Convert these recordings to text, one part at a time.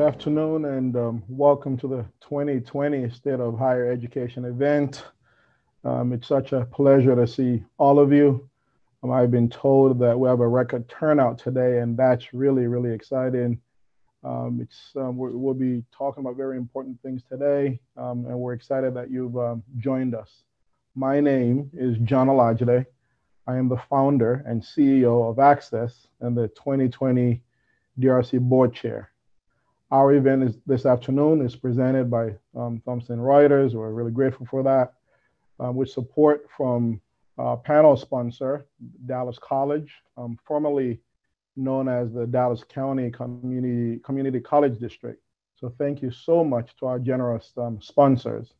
Good afternoon and um, welcome to the 2020 State of Higher Education event. Um, it's such a pleasure to see all of you. Um, I've been told that we have a record turnout today, and that's really, really exciting. Um, it's um, we will be talking about very important things today, um, and we're excited that you've joined us. My name is John Olajide. I am the founder and CEO of Axxess and the 2020 DRC Board Chair. Our event is this afternoon is presented by um, Thomson Reuters. We're really grateful for that um, with support from uh, panel sponsor, Dallas College, um, formerly known as the Dallas County Community, Community College District. So thank you so much to our generous um, sponsors.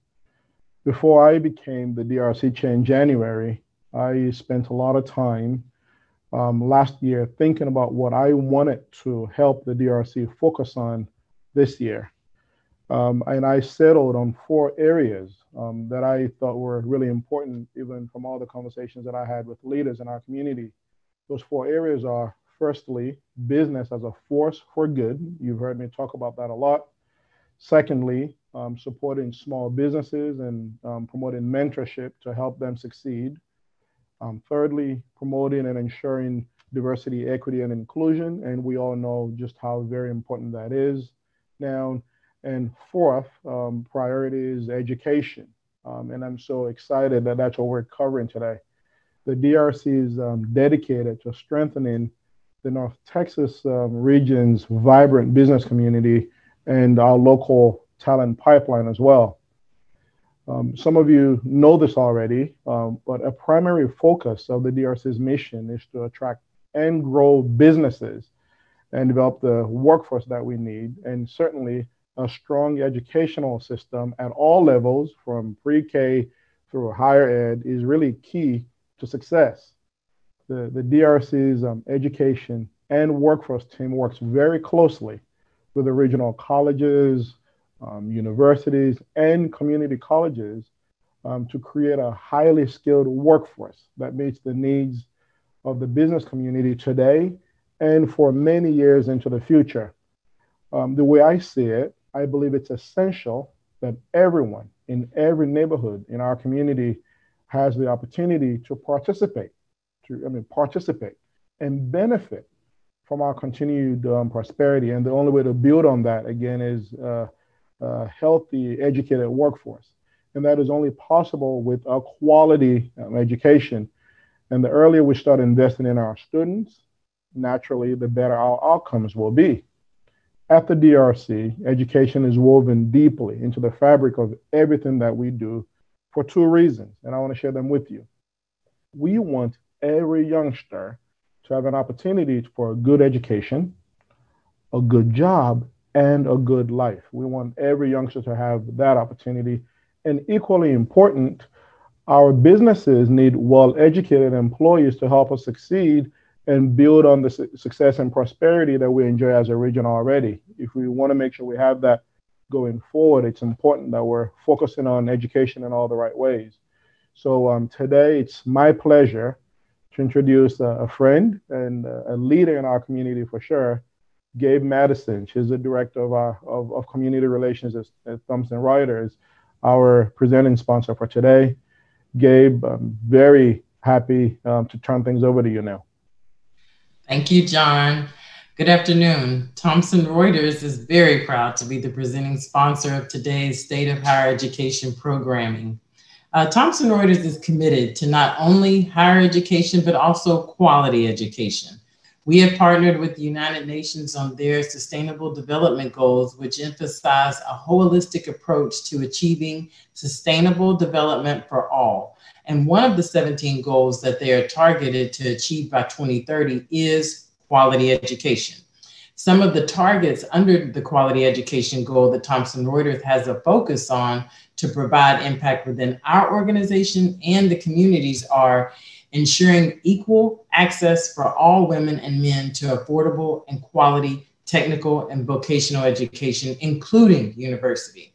Before I became the DRC chair in January, I spent a lot of time um, last year thinking about what I wanted to help the DRC focus on this year. Um, and I settled on four areas um, that I thought were really important, even from all the conversations that I had with leaders in our community. Those four areas are firstly, business as a force for good. You've heard me talk about that a lot. Secondly, um, supporting small businesses and um, promoting mentorship to help them succeed. Um, thirdly, promoting and ensuring diversity, equity, and inclusion. And we all know just how very important that is now. And fourth, um, priority is education. Um, and I'm so excited that that's what we're covering today. The DRC is um, dedicated to strengthening the North Texas um, region's vibrant business community and our local talent pipeline as well. Um, some of you know this already, um, but a primary focus of the DRC's mission is to attract and grow businesses and develop the workforce that we need. And certainly a strong educational system at all levels, from pre K through higher ed, is really key to success. The, the DRC's um, education and workforce team works very closely with the regional colleges, um, universities, and community colleges um, to create a highly skilled workforce that meets the needs of the business community today and for many years into the future. Um, the way I see it, I believe it's essential that everyone in every neighborhood in our community has the opportunity to participate, to I mean participate and benefit from our continued um, prosperity. And the only way to build on that again is uh, a healthy, educated workforce, and that is only possible with a quality um, education. And the earlier we start investing in our students, naturally, the better our outcomes will be. At the DRC, education is woven deeply into the fabric of everything that we do for two reasons, and I want to share them with you. We want every youngster to have an opportunity for a good education, a good job, and a good life. We want every youngster to have that opportunity. And equally important, our businesses need well educated employees to help us succeed and build on the su- success and prosperity that we enjoy as a region already. If we want to make sure we have that going forward, it's important that we're focusing on education in all the right ways. So um, today, it's my pleasure to introduce a, a friend and a leader in our community for sure, Gabe Madison. She's the director of our of, of community relations at, at Thomson Reuters, our presenting sponsor for today. Gabe, I'm very happy um, to turn things over to you now. Thank you, John. Good afternoon. Thomson Reuters is very proud to be the presenting sponsor of today's State of Higher Education programming. Uh, Thomson Reuters is committed to not only higher education, but also quality education. We have partnered with the United Nations on their Sustainable Development Goals, which emphasize a holistic approach to achieving sustainable development for all. And one of the 17 goals that they are targeted to achieve by 2030 is quality education. Some of the targets under the quality education goal that Thomson Reuters has a focus on to provide impact within our organization and the communities are ensuring equal access for all women and men to affordable and quality technical and vocational education, including university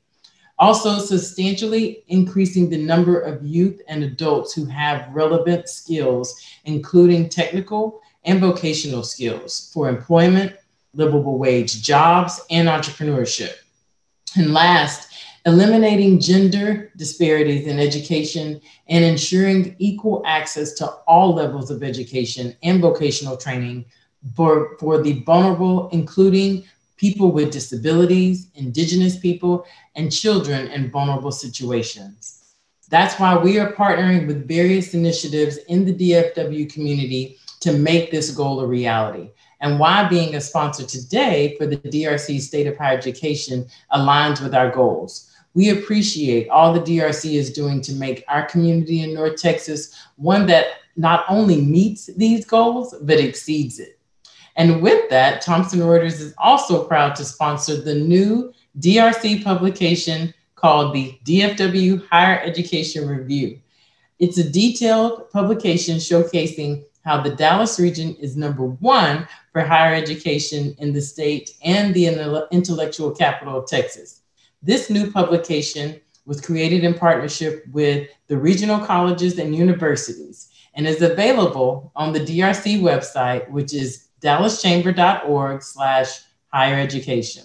also, substantially increasing the number of youth and adults who have relevant skills, including technical and vocational skills for employment, livable wage jobs and entrepreneurship. And last, eliminating gender disparities in education and ensuring equal access to all levels of education and vocational training for, for the vulnerable, including people with disabilities, indigenous people, and children in vulnerable situations. That's why we are partnering with various initiatives in the DFW community to make this goal a reality. And why being a sponsor today for the DRC State of Higher Education aligns with our goals. We appreciate all the DRC is doing to make our community in North Texas one that not only meets these goals, but exceeds it. And with that, Thomson Reuters is also proud to sponsor the new DRC publication called the DFW Higher Education Review. It's a detailed publication showcasing how the Dallas region is number one for higher education in the state and the intellectual capital of Texas. This new publication was created in partnership with the regional colleges and universities and is available on the DRC website, which is dallaschamber.org slash higher education.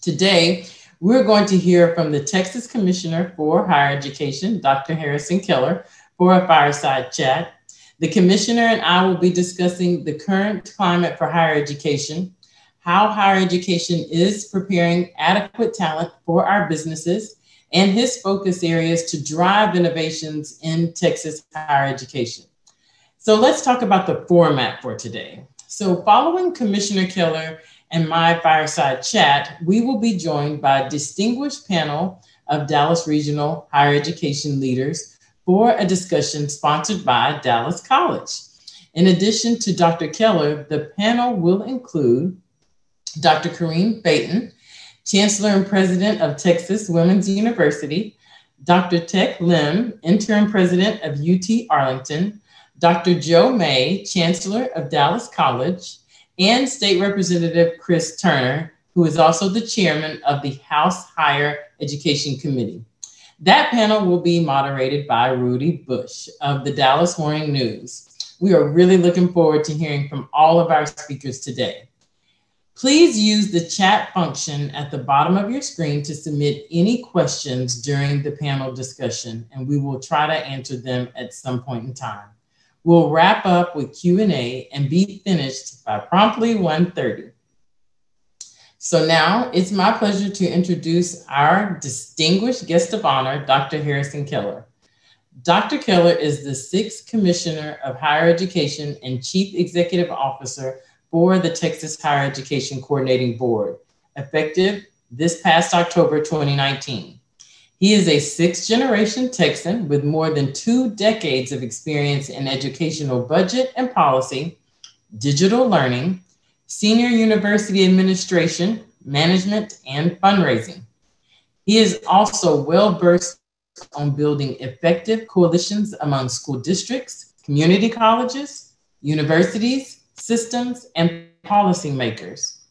Today, we're going to hear from the Texas Commissioner for Higher Education, Dr. Harrison Keller, for a fireside chat. The Commissioner and I will be discussing the current climate for higher education, how higher education is preparing adequate talent for our businesses, and his focus areas to drive innovations in Texas higher education. So let's talk about the format for today. So, following Commissioner Keller and my fireside chat, we will be joined by a distinguished panel of Dallas Regional higher education leaders for a discussion sponsored by Dallas College. In addition to Dr. Keller, the panel will include Dr. Carine Feyten, Chancellor and President of Texas Women's University, Dr. Teik Lim, Interim President of UT Arlington, Dr. Joe May, Chancellor of Dallas College, and State Representative Chris Turner, who is also the chairman of the House Higher Education Committee. That panel will be moderated by Rudy Bush of the Dallas Morning News. We are really looking forward to hearing from all of our speakers today. Please use the chat function at the bottom of your screen to submit any questions during the panel discussion, and we will try to answer them at some point in time. We'll wrap up with Q&A and be finished by promptly 1.30. So now it's my pleasure to introduce our distinguished guest of honor, Dr. Harrison Keller. Dr. Keller is the sixth commissioner of higher education and chief executive officer for the Texas Higher Education Coordinating Board, effective this past October 2019. He is a sixth generation Texan with more than two decades of experience in educational budget and policy, digital learning, senior university administration, management, and fundraising. He is also well versed on building effective coalitions among school districts, community colleges, universities, systems, and policymakers.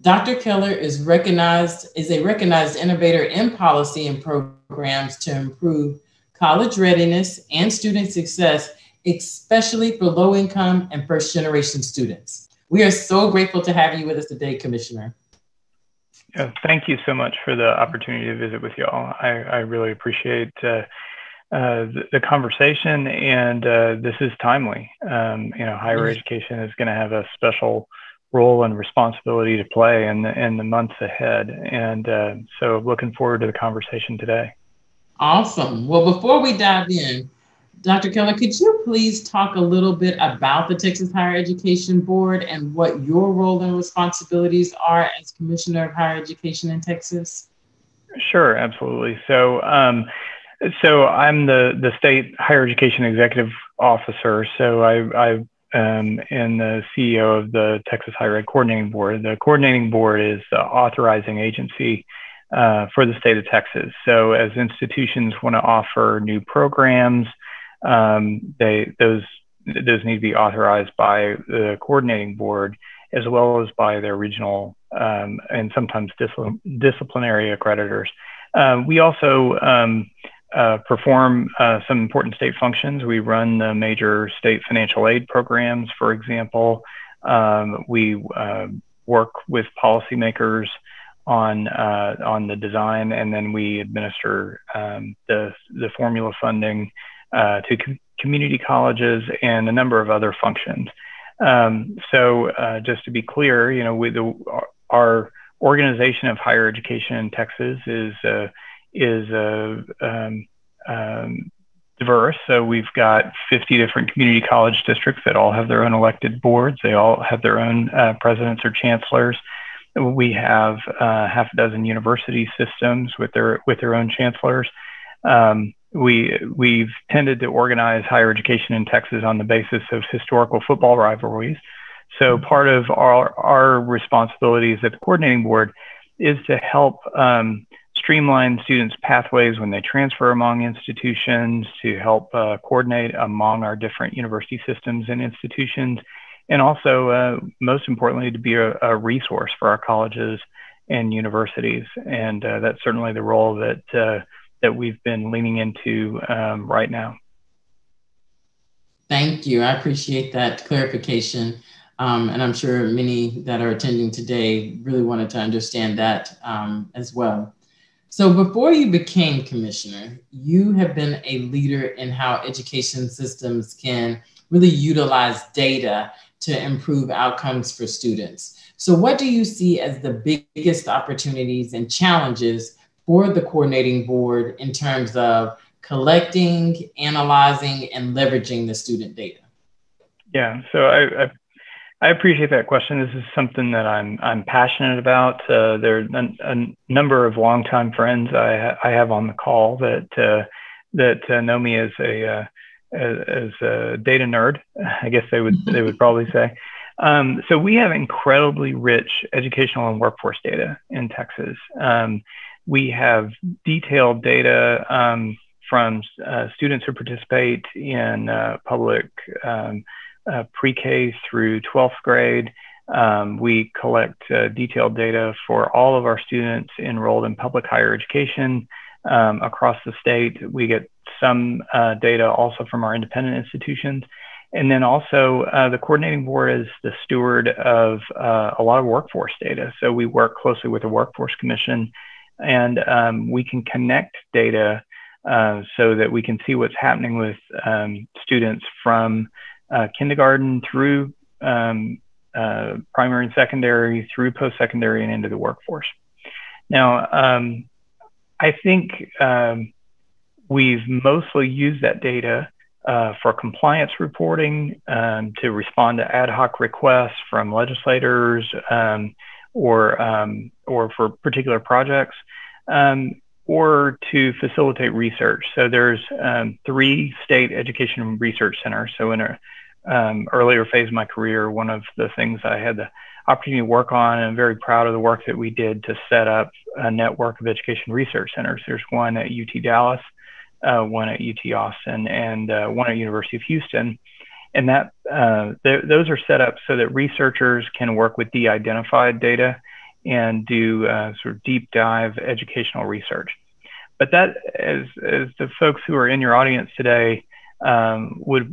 Dr. Keller is recognized is a recognized innovator in policy and programs to improve college readiness and student success, especially for low income and first generation students. We are so grateful to have you with us today, Commissioner. Yeah, thank you so much for the opportunity to visit with y'all. I, I really appreciate uh, uh, the, the, conversation, and uh, this is timely. Um, you know, higher mm-hmm. education is going to have a special role and responsibility to play in the, in the months ahead. And uh, so looking forward to the conversation today. Awesome. Well, before we dive in, Dr. Keller, could you please talk a little bit about the Texas Higher Education Board and what your role and responsibilities are as Commissioner of Higher Education in Texas? Sure, absolutely. So, um, so I'm the the state higher education executive officer. So I, I um, and the CEO of the Texas Higher Ed Coordinating Board. The Coordinating Board is the authorizing agency uh, for the state of Texas. So, as institutions want to offer new programs, um, they those those need to be authorized by the Coordinating Board as well as by their regional um, and sometimes dis- disciplinary accreditors. Uh, we also um, uh, perform uh, some important state functions. We run the major state financial aid programs, for example. Um, we uh, work with policymakers on uh, on the design, and then we administer um, the the formula funding uh, to com- community colleges and a number of other functions. Um, so just to be clear, you know, with the, our organization of higher education in Texas is is uh, um, um, diverse. So we've got 50 different community college districts that all have their own elected boards. They all have their own uh, presidents or chancellors. We have uh, half a dozen university systems with their with their own chancellors. Um, we we've tended to organize higher education in Texas on the basis of historical football rivalries. So mm-hmm. part of our our responsibilities at the coordinating board is to help um, streamline students' pathways when they transfer among institutions, to help uh, coordinate among our different university systems and institutions, and also, uh, most importantly, to be a, a, resource for our colleges and universities. And uh, that's certainly the role that uh, that we've been leaning into um, right now. Thank you. I appreciate that clarification. Um, and I'm sure many that are attending today really wanted to understand that um, as well. So before you became commissioner, you have been a leader in how education systems can really utilize data to improve outcomes for students. So what do you see as the biggest opportunities and challenges for the coordinating board in terms of collecting, analyzing, and leveraging the student data? Yeah, so I, I I appreciate that question. This is something that I'm I'm passionate about. Uh, there are a, a, number of longtime friends I ha- I have on the call that uh, that uh, know me as a uh, as, as, a data nerd. I guess they would they would probably say. Um, so we have incredibly rich educational and workforce data in Texas. Um, we have detailed data um, from uh, students who participate in uh, public um, uh, pre-K through 12th grade. Um, we collect uh, detailed data for all of our students enrolled in public higher education um, across the state. We get some uh, data also from our independent institutions. And then also, uh, the coordinating board is the steward of uh, a lot of workforce data. So we work closely with the Workforce Commission, and um, we can connect data uh, so that we can see what's happening with um, students from uh, kindergarten through um, uh, primary and secondary, through post secondary, and into the workforce. Now, um, I think um, we've mostly used that data uh, for compliance reporting um, to respond to ad hoc requests from legislators um, or, um, or for particular projects or to facilitate research. So there's um, three state education research centers. So in a um, earlier phase of my career, one of the things I had the opportunity to work on, and I'm very proud of the work that we did to set up a network of education research centers. There's one at UT Dallas, uh, one at UT Austin, and uh, one at University of Houston. And that uh, th- those are set up so that researchers can work with de-identified data and do uh, sort of deep dive educational research. But that, as, as the folks who are in your audience today um, would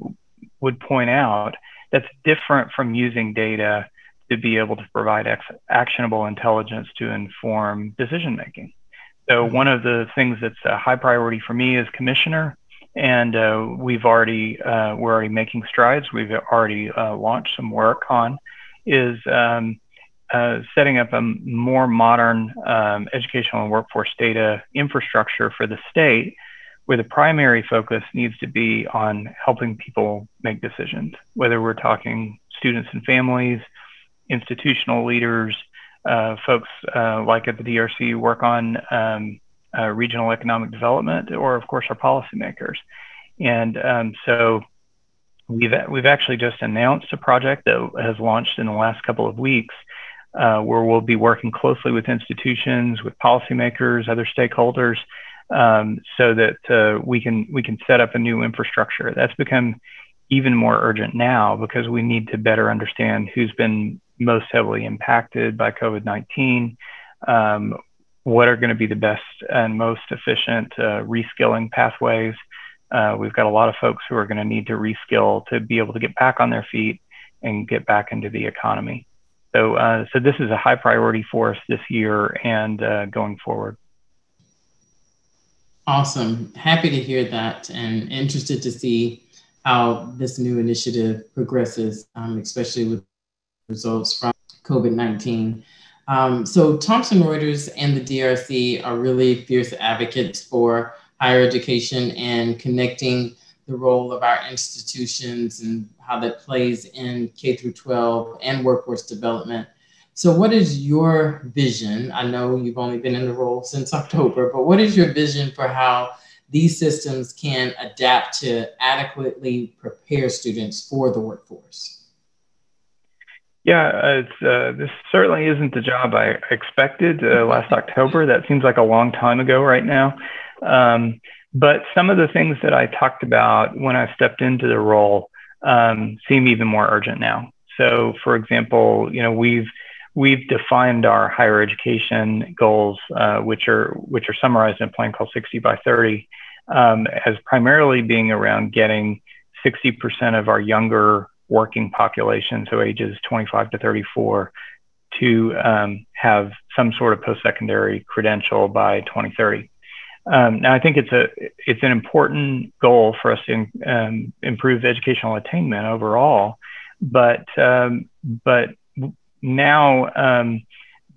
would point out, that's different from using data to be able to provide ex- actionable intelligence to inform decision making. So mm-hmm. one of the things that's a high priority for me as commissioner, and uh, we've already uh, we're already making strides. We've already uh, launched some work on is um, uh, setting up a more modern um, educational and workforce data infrastructure for the state where the primary focus needs to be on helping people make decisions, whether we're talking students and families, institutional leaders, uh, folks uh, like at the DRC work on um, uh, regional economic development, or of course our policymakers. And um, so we've we've actually just announced a project that has launched in the last couple of weeks, uh, where we'll be working closely with institutions, with policymakers, other stakeholders um, so that uh, we can we can set up a new infrastructure. That's become even more urgent now because we need to better understand who's been most heavily impacted by COVID-19. Um, what are going to be the best and most efficient uh, reskilling pathways? Uh, we've got a lot of folks who are going to need to reskill to be able to get back on their feet and get back into the economy. So, uh, so this is a high priority for us this year and uh, going forward. Awesome. Happy to hear that and interested to see how this new initiative progresses, um, especially with results from COVID 19. Um, so, Thomson Reuters and the DRC are really fierce advocates for higher education and connecting the role of our institutions and how that plays in K through 12 and workforce development. So, what is your vision? I know you've only been in the role since October, but what is your vision for how these systems can adapt to adequately prepare students for the workforce? Yeah, uh, this certainly isn't the job I expected uh, last October. That seems like a long time ago right now. Um, but some of the things that I talked about when I stepped into the role um, seem even more urgent now. So, for example, you know, we've we've defined our higher education goals, uh, which are which are summarized in a plan called 60 by 30, um, as primarily being around getting 60% of our younger working population, so ages 25 to 34, to um, have some sort of post-secondary credential by 2030. Um, now, I think it's a it's an important goal for us to um, improve educational attainment overall, but um, but now um,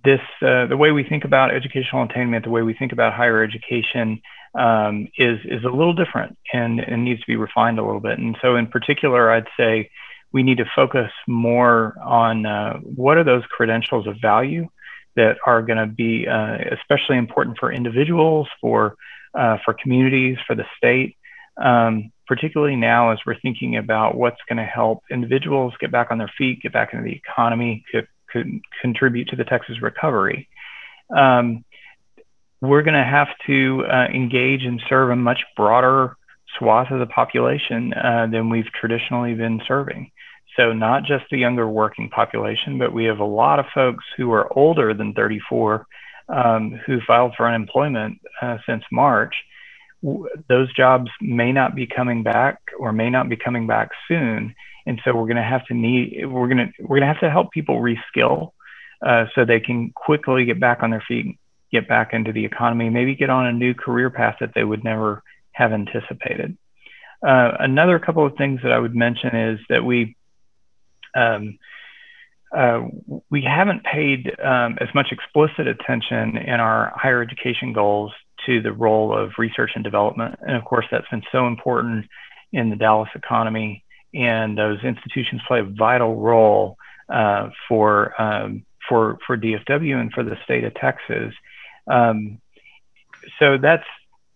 this uh, the way we think about educational attainment, the way we think about higher education um, is is a little different and, and needs to be refined a little bit. And so, in particular, I'd say we need to focus more on uh, what are those credentials of value that are going to be uh, especially important for individuals, for uh, for communities, for the state. Um, particularly now as we're thinking about what's going to help individuals get back on their feet, get back into the economy, could, contribute to the Texas recovery. Um, we're going to have to uh, engage and serve a much broader swath of the population uh, than we've traditionally been serving. So, not just the younger working population, but we have a lot of folks who are older than 34 um, who filed for unemployment uh, since March. those jobs may not be coming back or may not be coming back soon. And so we're going to have to need, we're going to, we're going to have to help people reskill uh, so they can quickly get back on their feet, get back into the economy, maybe get on a new career path that they would never have anticipated. Uh, another couple of things that I would mention is that we um, uh, we haven't paid um, as much explicit attention in our higher education goals to the role of research and development. And of course, that's been so important in the Dallas economy, and those institutions play a vital role uh, for um, for for DFW and for the state of Texas. Um, so that's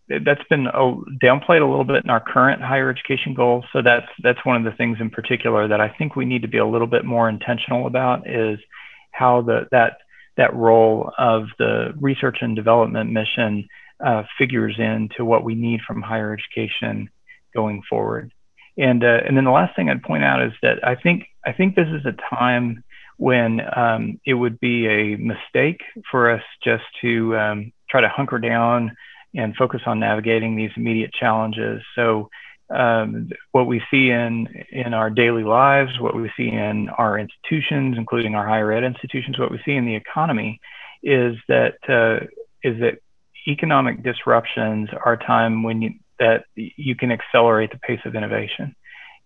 that's been downplayed a little bit in our current higher education goals. So that's that's one of the things in particular that I think we need to be a little bit more intentional about is how the that that role of the research and development mission uh, figures into what we need from higher education going forward. And uh, and then the last thing I'd point out is that I think I think this is a time when um, it would be a mistake for us just to um, try to hunker down and focus on navigating these immediate challenges. So um, what we see in in our daily lives, what we see in our institutions, including our higher ed institutions, what we see in the economy, is that uh, is that economic disruptions are a time when you, that you can accelerate the pace of innovation,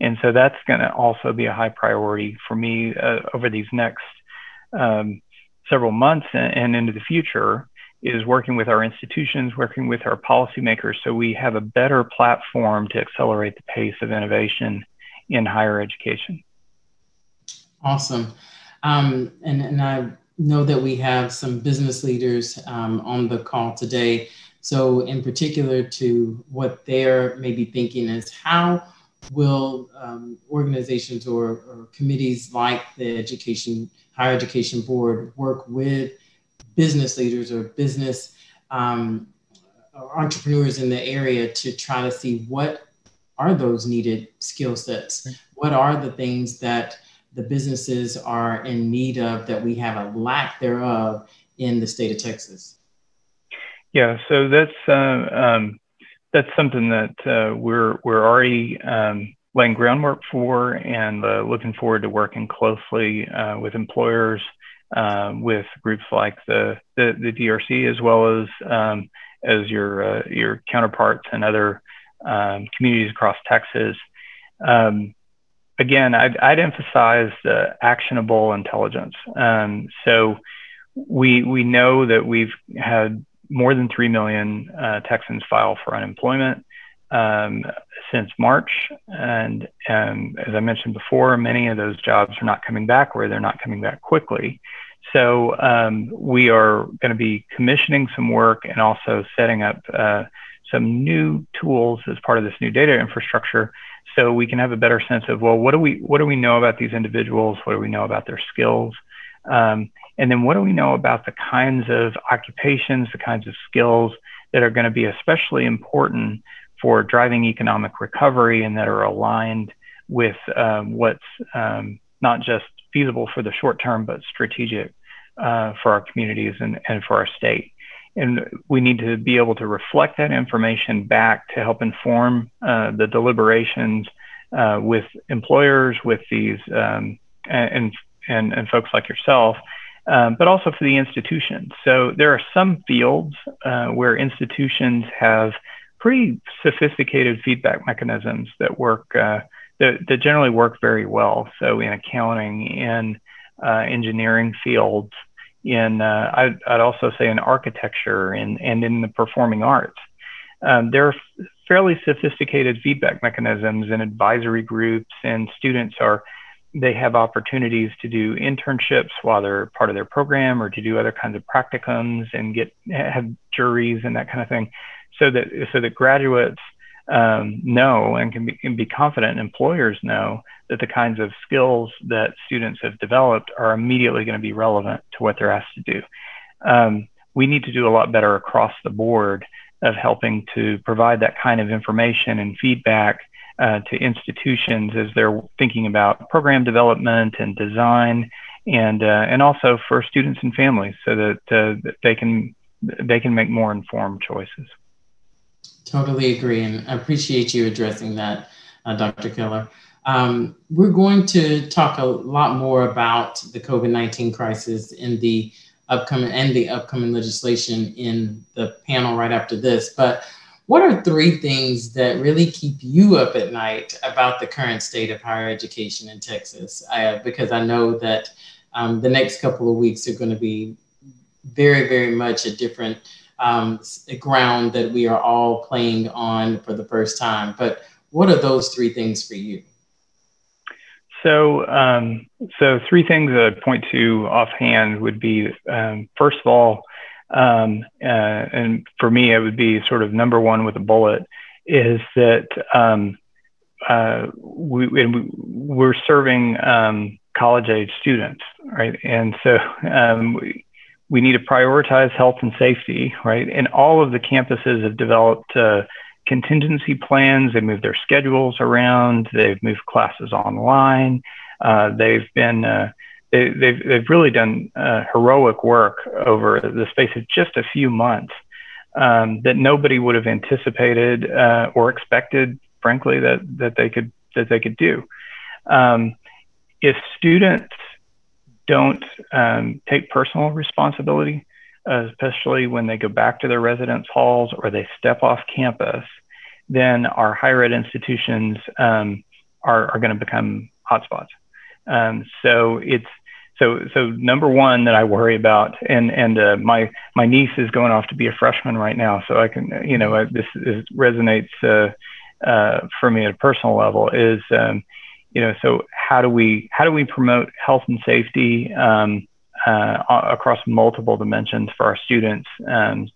and so that's going to also be a high priority for me uh, over these next um, several months and, and into the future is working with our institutions, working with our policymakers, so we have a better platform to accelerate the pace of innovation in higher education. Awesome. Um, and, and I know that we have some business leaders um, on the call today. So, in particular, to what they're maybe thinking is how will um, organizations or, or committees like the Education Higher Education Board work with business leaders or business um, or entrepreneurs in the area to try to see what are those needed skill sets? What are the things that the businesses are in need of that we have a lack thereof in the state of Texas? Yeah, so that's uh, um, that's something that uh, we're we're already um, laying groundwork for, and uh, looking forward to working closely uh, with employers uh, with groups like the, the, the DRC as well as um, as your uh, your counterparts and other um, communities across Texas. Um, again, I'd, I'd, emphasize the actionable intelligence. Um, so we we know that we've had more than three million uh, Texans file for unemployment um, since March, and um, as I mentioned before, many of those jobs are not coming back, or they're not coming back quickly. So um, we are going to be commissioning some work and also setting up uh, some new tools as part of this new data infrastructure, so we can have a better sense of well, what do we what do we know about these individuals? What do we know about their skills? Um, and then what do we know about the kinds of occupations, the kinds of skills that are going to be especially important for driving economic recovery and that are aligned with um, what's um, not just feasible for the short term, but strategic uh, for our communities and, and for our state. And we need to be able to reflect that information back to help inform uh, the deliberations uh, with employers, with these, um, and, and, and folks like yourself, um, but also for the institutions. So there are some fields uh, where institutions have pretty sophisticated feedback mechanisms that work uh, that, that generally work very well. So in accounting, in uh, engineering fields, in uh, I'd, I'd, also say in architecture and, and in the performing arts. Um, there are fairly sophisticated feedback mechanisms and advisory groups, and students are they have opportunities to do internships while they're part of their program or to do other kinds of practicums and get have juries and that kind of thing so that so that graduates um, know and can be, can be confident employers know that the kinds of skills that students have developed are immediately going to be relevant to what they're asked to do. Um, we need to do a lot better across the board of helping to provide that kind of information and feedback uh, to institutions as they're thinking about program development and design, and uh, and also for students and families, so that, uh, that they can they can make more informed choices. Totally agree, and I appreciate you addressing that, uh, Dr. Keller. Um, we're going to talk a lot more about the COVID 19 crisis in the upcoming and the upcoming legislation in the panel right after this. But what are three things that really keep you up at night about the current state of higher education in Texas? I, because I know that um, the next couple of weeks are going to be very, very much a different um, ground that we are all playing on for the first time. But what are those three things for you? So, um, so three things I'd point to offhand would be um, first of all, um, uh, and for me, it would be sort of number one with a bullet, is that um, uh, we, we're serving um, college age students, right? And so um, we, we need to prioritize health and safety, right? And all of the campuses have developed uh, contingency plans. They moved their schedules around. They've moved classes online. Uh, they've been uh, they, have they've, they've really done uh, heroic work over the space of just a few months um, that nobody would have anticipated uh, or expected, frankly, that that they could that they could do. Um, if students don't um, take personal responsibility, uh, especially when they go back to their residence halls or they step off campus, then our higher ed institutions um, are, are going to become hotspots. Um, so it's so so number one that I worry about, and and uh, my my niece is going off to be a freshman right now, so I can you know uh, this is, resonates uh, uh, for me at a personal level is um, you know so how do we how do we promote health and safety um, uh, across multiple dimensions for our students, um,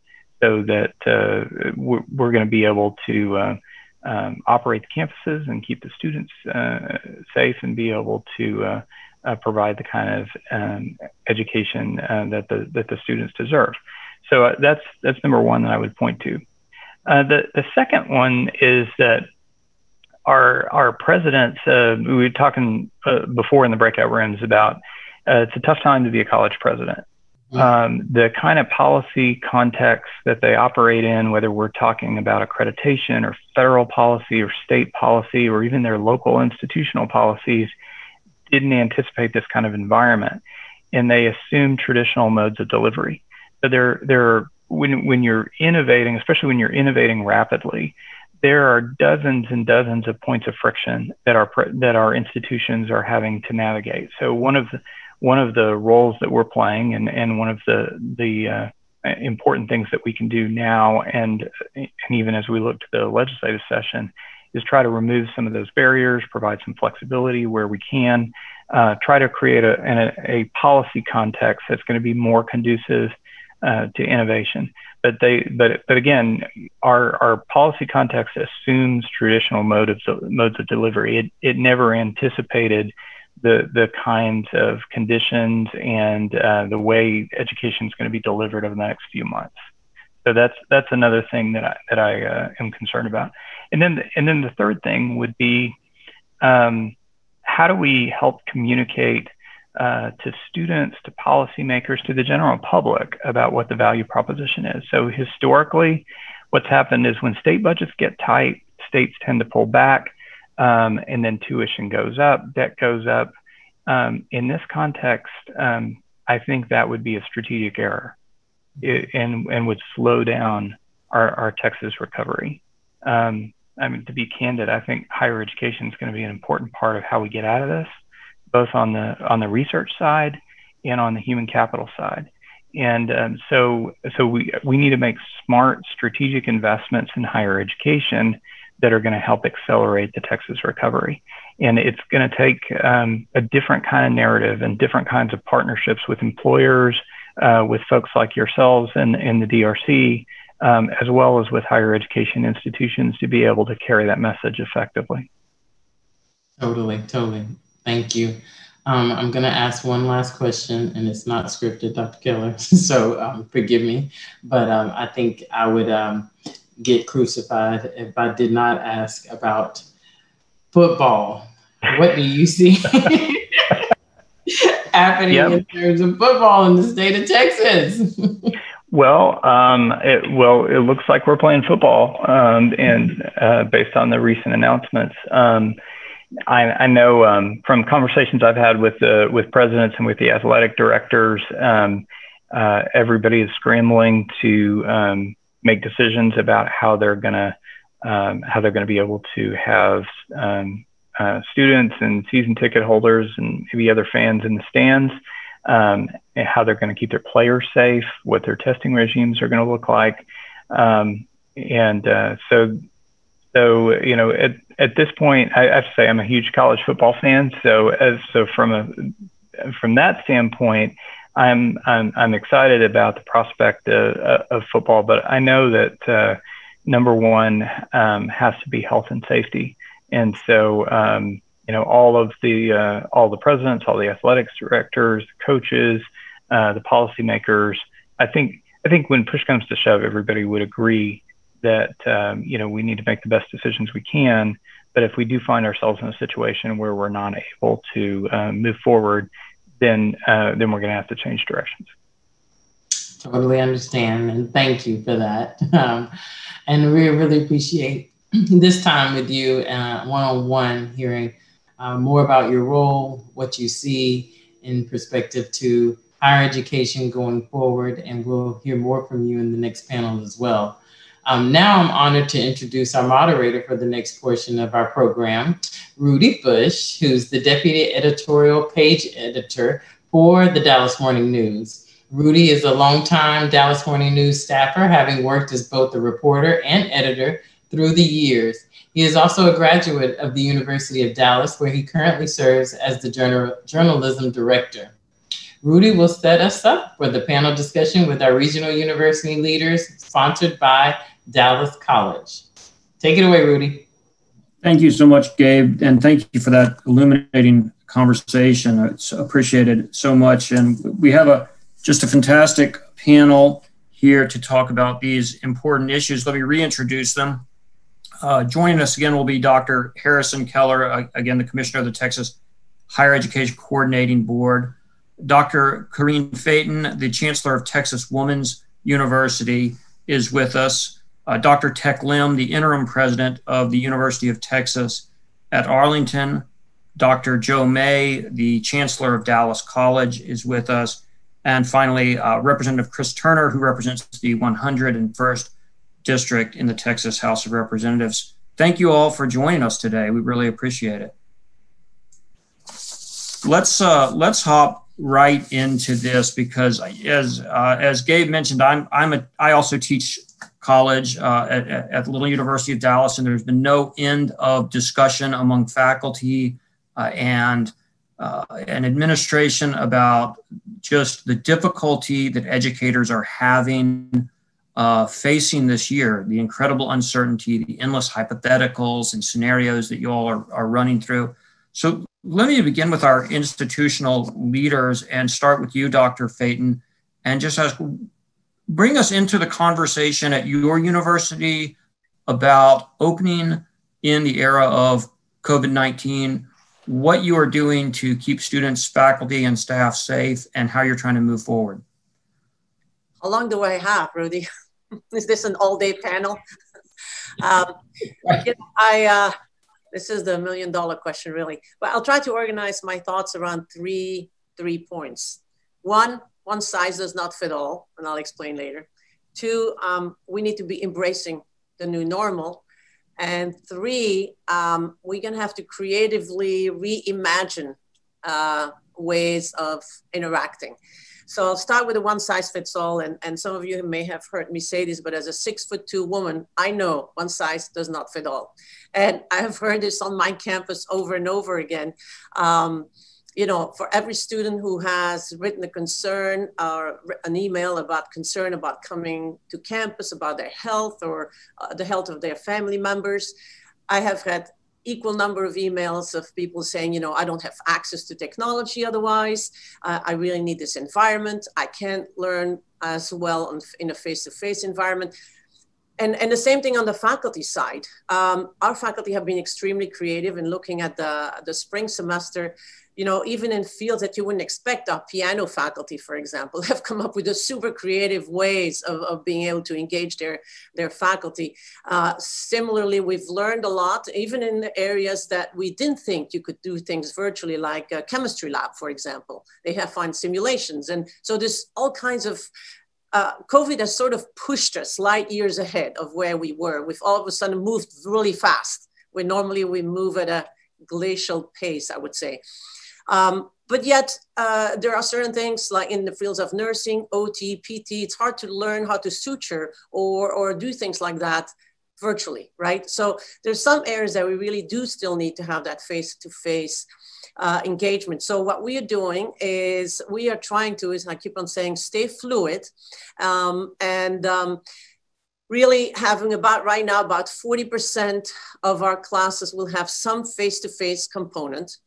so that uh, we're, we're going to be able to um, operate the campuses and keep the students safe and be able to uh, provide the kind of um, education uh, that the that the students deserve. So uh, that's that's number one that I would point to. Uh, the the second one is that our our presidents. Uh, we were talking uh, before in the breakout rooms about it's a tough time to be a college president. Mm-hmm. Um, the kind of policy context that they operate in, whether we're talking about accreditation or federal policy or state policy or even their local institutional policies, didn't anticipate this kind of environment. and they assume traditional modes of delivery. So there, there, when when you're innovating, especially when you're innovating rapidly, there are dozens and dozens of points of friction that our that our institutions are having to navigate. So one of the, one of the roles that we're playing, and and one of the the uh, important things that we can do now, and and even as we look to the legislative session, is try to remove some of those barriers, provide some flexibility where we can, uh, try to create a, a, a policy context that's going to be more conducive uh, to innovation. But they, but but again, our our policy context assumes traditional modes of, modes of delivery. It it never anticipated the the kinds of conditions and uh, the way education is going to be delivered over the next few months. So that's that's another thing that I that I uh, am concerned about. And then and then the third thing would be um, how do we help communicate uh, to students, to policymakers, to the general public about what the value proposition is. So historically, what's happened is when state budgets get tight, states tend to pull back, um, and then tuition goes up, debt goes up. Um, in this context, um, I think that would be a strategic error it, and, and would slow down our, our Texas recovery. Um, I mean, to be candid, I think higher education is going to be an important part of how we get out of this both on the on the research side and on the human capital side. And um, so, so we we need to make smart, strategic investments in higher education that are going to help accelerate the Texas recovery. And it's going to take um, a different kind of narrative and different kinds of partnerships with employers, uh, with folks like yourselves and in, in the DRC, um, as well as with higher education institutions to be able to carry that message effectively. Totally, totally. Thank you. Um, I'm going to ask one last question, and it's not scripted, Dr. Keller, so um, forgive me. But um, I think I would um, get crucified if I did not ask about football. What do you see happening yep. in terms of football in the state of Texas? Well, um, it, well, it looks like we're playing football, um, and uh, based on the recent announcements, um, I, I know um, from conversations I've had with the with presidents and with the athletic directors, um, uh, everybody is scrambling to um, make decisions about how they're gonna how they're going to be able to have uh, students and season ticket holders and maybe other fans in the stands, um, how they're going to keep their players safe, what their testing regimes are going to look like, and uh, so so you know at at this point I have to say I'm a huge college football fan. So as so from a from that standpoint I'm I'm, I'm excited about the prospect of, of football. But I know that uh, number one um, has to be health and safety. And so um, you know all of the uh, all the presidents all the athletics directors coaches uh, the policymakers I think I think when push comes to shove everybody would agree that um, you know we need to make the best decisions we can. But if we do find ourselves in a situation where we're not able to uh, move forward, then uh, then we're going to have to change directions. Totally understand, and thank you for that. Um, and we really appreciate this time with you, one on one, hearing uh, more about your role, what you see in perspective to higher education going forward, and we'll hear more from you in the next panel as well. Um, now I'm honored to introduce our moderator for the next portion of our program, Rudy Bush, who's the Deputy Editorial Page Editor for the Dallas Morning News. Rudy is a longtime Dallas Morning News staffer, having worked as both a reporter and editor through the years. He is also a graduate of the University of Dallas, where he currently serves as the journal journalism director. Rudy will set us up for the panel discussion with our regional university leaders, sponsored by Dallas College. Take it away, Rudy. Thank you so much, Gabe, and thank you for that illuminating conversation. It's appreciated so much, and we have a just a fantastic panel here to talk about these important issues. Let me reintroduce them. Uh, joining us again will be Dr. Harrison Keller, uh, again, the Commissioner of the Texas Higher Education Coordinating Board. Dr. Carine Feyten, the Chancellor of Texas Woman's University, is with us uh, Dr. Teik Lim, the interim president of the University of Texas at Arlington, Dr. Joe May, the Chancellor of Dallas College, is with us. And finally, uh, Representative Chris Turner, who represents the 101st District in the Texas House of Representatives. Thank you all for joining us today. We really appreciate it. Let's uh, let's hop right into this because as uh, as Gabe mentioned, I'm I'm a I also teach college uh, at, at the Little University of Dallas, and there's been no end of discussion among faculty uh, and uh, and administration about just the difficulty that educators are having uh, facing this year, the incredible uncertainty, the endless hypotheticals and scenarios that you all are, are running through. So let me begin with our institutional leaders and start with you, Dr. Feyten, and just ask, bring us into the conversation at your university about opening in the era of COVID 19, what you are doing to keep students, faculty, and staff safe, and how you're trying to move forward. How long do I have, Rudy? Is this an all day panel? um, you know, I, uh, this is the million dollar question, really. But I'll try to organize my thoughts around three three points. One, one size does not fit all, and I'll explain later. Two, um, we need to be embracing the new normal. And three, um, we're gonna have to creatively reimagine uh, ways of interacting. So I'll start with a one size fits all. And, and some of you may have heard me say this, but as a six foot two woman, I know one size does not fit all. And I have heard this on my campus over and over again. Um, you know, for every student who has written a concern or an email about concern about coming to campus, about their health or uh, the health of their family members, I have had equal number of emails of people saying, you know, I don't have access to technology otherwise. Uh, I really need this environment. I can't learn as well on, in a face-to-face environment. And, and the same thing on the faculty side. Um, our faculty have been extremely creative in looking at the, the spring semester you know, even in fields that you wouldn't expect, our piano faculty, for example, have come up with a super creative ways of, of being able to engage their, their faculty. Uh, similarly, we've learned a lot, even in the areas that we didn't think you could do things virtually, like a chemistry lab, for example. They have fun simulations. And so there's all kinds of uh, COVID has sort of pushed us light years ahead of where we were. We've all of a sudden moved really fast, where normally we move at a glacial pace, I would say. Um, but yet, uh, there are certain things like in the fields of nursing, OT, PT, it's hard to learn how to suture or, or do things like that virtually, right? So there's some areas that we really do still need to have that face-to-face uh, engagement. So what we are doing is we are trying to, is I keep on saying, stay fluid um, and um, really having about right now about 40% of our classes will have some face-to-face component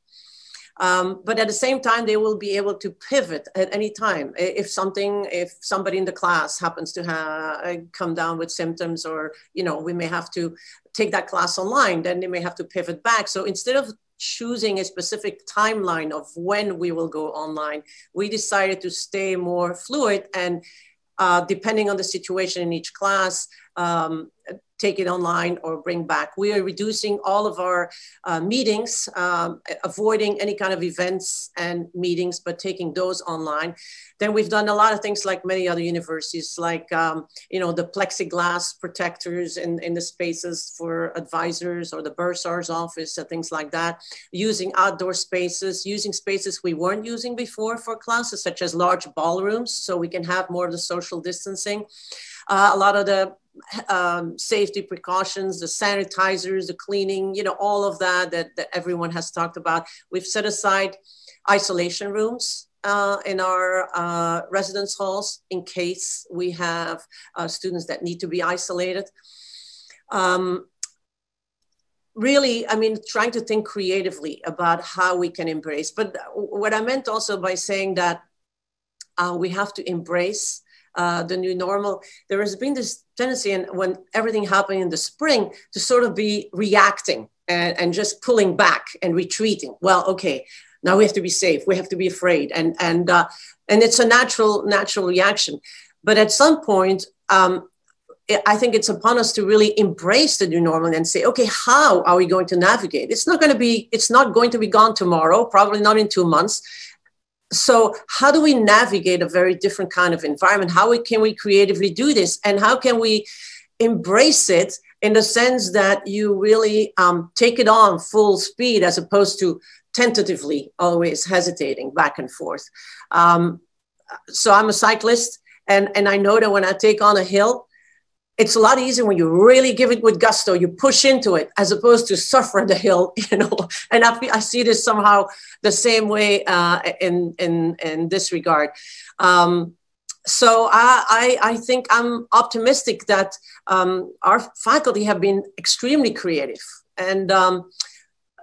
um, but at the same time, they will be able to pivot at any time. If something, if somebody in the class happens to have uh, come down with symptoms, or you know, we may have to take that class online, then they may have to pivot back. So instead of choosing a specific timeline of when we will go online, we decided to stay more fluid and uh, depending on the situation in each class, um, take it online or bring back. We are reducing all of our uh, meetings, um, avoiding any kind of events and meetings, but taking those online. Then we've done a lot of things like many other universities, like, um, you know, the plexiglass protectors in, in the spaces for advisors or the bursar's office and things like that, using outdoor spaces, using spaces we weren't using before for classes, such as large ballrooms, so we can have more of the social distancing. Uh, a lot of the um, safety precautions, the sanitizers, the cleaning, you know, all of that, that that everyone has talked about. We've set aside isolation rooms uh, in our uh, residence halls in case we have uh, students that need to be isolated. Um, really, I mean, trying to think creatively about how we can embrace. But what I meant also by saying that uh, we have to embrace uh, the new normal, there has been this tendency, and when everything happened in the spring, to sort of be reacting and, and just pulling back and retreating. Well, okay, now we have to be safe. We have to be afraid, and and uh, and it's a natural natural reaction. But at some point, um, I think it's upon us to really embrace the new normal and say, okay, how are we going to navigate? It's not going to be, it's not going to be gone tomorrow, probably not in two months. So how do we navigate a very different kind of environment? How can we creatively do this? And how can we embrace it in the sense that you really um, take it on full speed as opposed to tentatively always hesitating back and forth. Um, so I'm a cyclist and, and I know that when I take on a hill, it's a lot easier when you really give it with gusto. You push into it as opposed to suffer the hill you know? And i, I see this somehow the same way uh, in in in this regard. Um, so I, I, I think i'm optimistic that um, our faculty have been extremely creative. And um,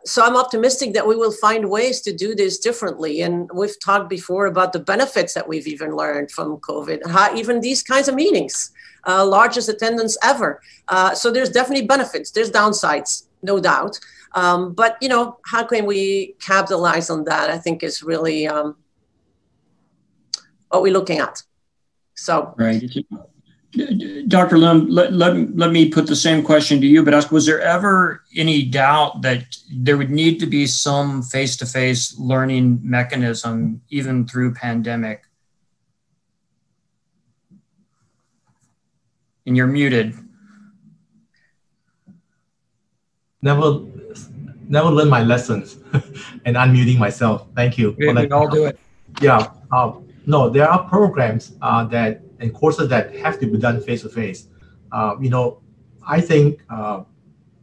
so I'm optimistic that we will find ways to do this differently. And we've talked before about the benefits that we've even learned from COVID, how even these kinds of meetings, uh, largest attendance ever. Uh, so there's definitely benefits. There's downsides, no doubt. Um, but you know, how can we capitalize on that? I think is really um, what we're looking at. So right. Dr. Lim, let, let, let me put the same question to you, but ask, was there ever any doubt that there would need to be some face-to-face learning mechanism even through pandemic? And you're muted. Never, never learned my lessons and unmuting myself. Thank you. We, we all do it. Yeah. Uh, no, there are programs uh, that and courses that have to be done face to face. You know, I think uh,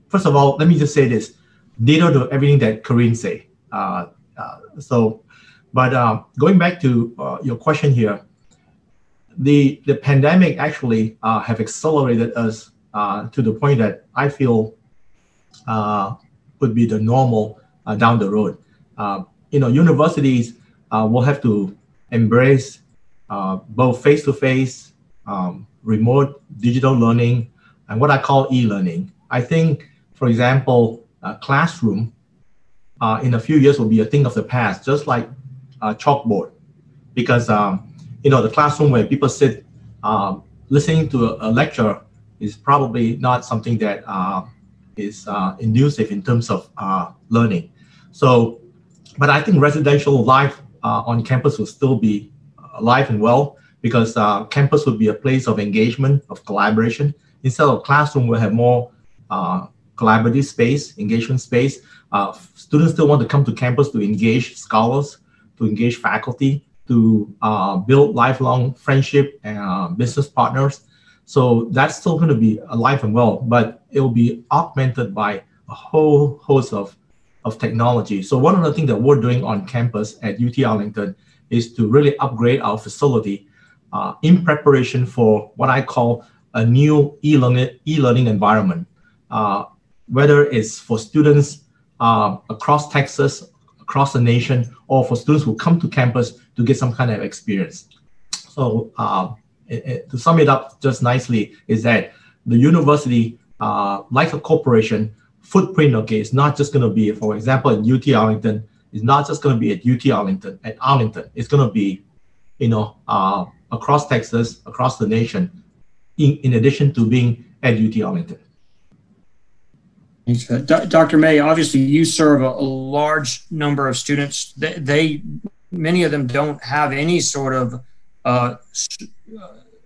first of all, let me just say this: ditto to everything that Carine say. Uh, uh, so, but uh, going back to uh, your question here, the the pandemic actually uh, have accelerated us to the point that I feel would be the normal down the road. you know, universities will have to embrace uh, both face-to-face, um, remote digital learning, and what I call e-learning. I think, for example, a classroom uh, in a few years will be a thing of the past, just like chalkboard, because um, you know the classroom where people sit um, listening to a, lecture is probably not something that uh, is uh, inducive in terms of uh, learning. So, but I think residential life uh, on campus will still be alive and well because uh, campus would be a place of engagement, of collaboration. Instead of classroom, we'll have more uh, collaborative space, engagement space. Uh, students still want to come to campus to engage scholars, to engage faculty, to uh, build lifelong friendship and uh, business partners. So that's still going to be alive and well, but it will be augmented by a whole host of, of technology. So one of the things that we're doing on campus at UT Arlington is to really upgrade our facility uh, in preparation for what I call a new e-learning, e-learning environment, uh, whether it's for students uh, across Texas, across the nation, or for students who come to campus to get some kind of experience. So uh, it, it, to sum it up just nicely is that the university, uh, like a corporation, footprint, okay, is not just going to be, for example, in UT Arlington, is not just going to be at UT Arlington, at Arlington. It's going to be, you know, uh, across Texas, across the nation, in, in addition to being at UT Arlington. Thanks. Dr. May, obviously you serve a, a large number of students. They, they, many of them don't have any sort of uh,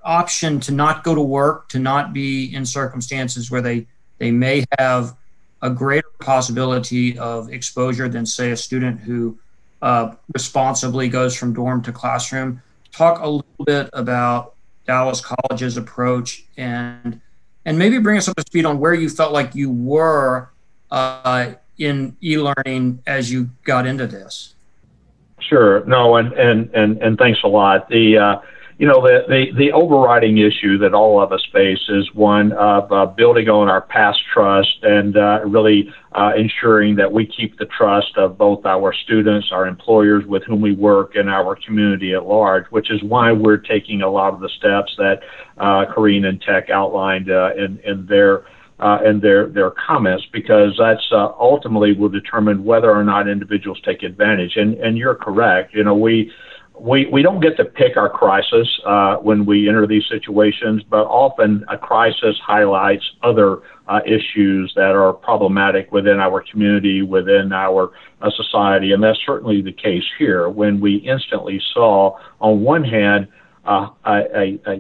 option to not go to work, to not be in circumstances where they, they may have a greater possibility of exposure than, say, a student who uh, responsibly goes from dorm to classroom. Talk a little bit about Dallas College's approach and and maybe bring us up to speed on where you felt like you were uh, in e-learning as you got into this. Sure. No, and and and and thanks a lot. The uh, you know, the, the, the overriding issue that all of us face is one of uh, building on our past trust and uh, really uh, ensuring that we keep the trust of both our students, our employers with whom we work, and our community at large, which is why we're taking a lot of the steps that uh, Carine and Teik outlined uh, in, in their uh, their their comments because that's uh, ultimately will determine whether or not individuals take advantage. And and you're correct. You know, we we, we don't get to pick our crisis uh, when we enter these situations, but often a crisis highlights other uh, issues that are problematic within our community, within our uh, society. And that's certainly the case here when we instantly saw, on one hand, uh,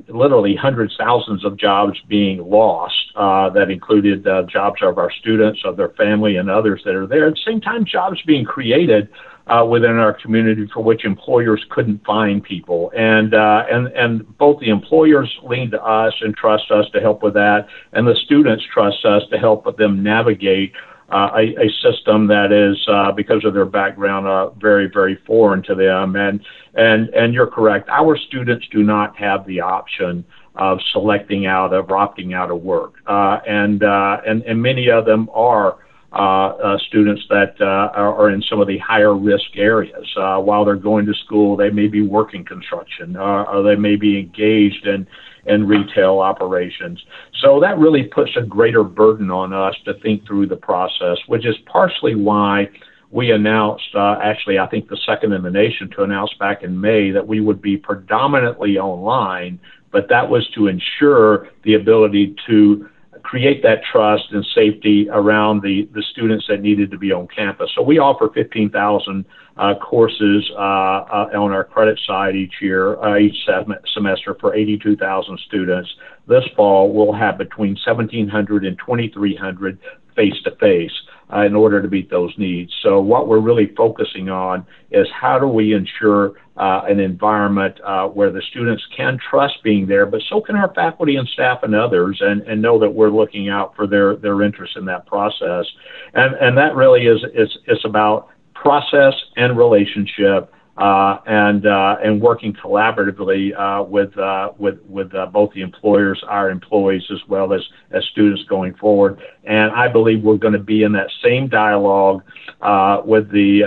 literally hundreds, thousands of jobs being lost. Uh, that included uh, jobs of our students, of their family, and others that are there. At the same time, jobs being created uh, within our community for which employers couldn't find people, and uh, and and both the employers lean to us and trust us to help with that, and the students trust us to help them navigate uh, a, a, system that is, uh, because of their background, uh, very, very foreign to them. And, and, and you're correct. Our students do not have the option of selecting out of opting out of work. Uh, and, uh, and, and many of them are Uh, uh, students that uh, are, are, in some of the higher risk areas. while they're going to school, they may be working construction or they may be engaged in and retail operations. So that really puts a greater burden on us to think through the process, which is partially why we announced, uh, actually, I think the second in the nation to announce back in May that we would be predominantly online, but that was to ensure the ability to create that trust and safety around the, the students that needed to be on campus. So we offer 15,000 uh, courses uh, uh, on our credit side each year, uh, each sem- semester for 82,000 students. This fall, we'll have between 1,700 and 2,300 face to face in order to meet those needs. So, what we're really focusing on is how do we ensure uh, an environment uh, where the students can trust being there, but so can our faculty and staff and others, and, and know that we're looking out for their, their interest in that process. And, and that really is, is, is about process and relationship uh, and uh, and working collaboratively uh, with uh, with with uh, both the employers, our employees, as well as as students going forward. And I believe we're going to be in that same dialogue uh, with the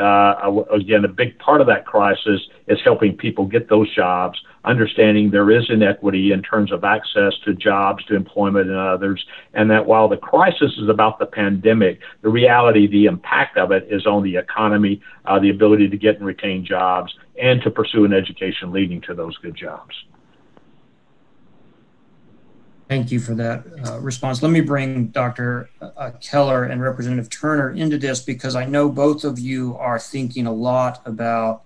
again a big part of that crisis is helping people get those jobs understanding there is inequity in terms of access to jobs, to employment, and others, and that while the crisis is about the pandemic, the reality, the impact of it is on the economy, uh, the ability to get and retain jobs, and to pursue an education leading to those good jobs. Thank you for that uh, response. Let me bring Dr. Uh, Keller and Representative Turner into this because I know both of you are thinking a lot about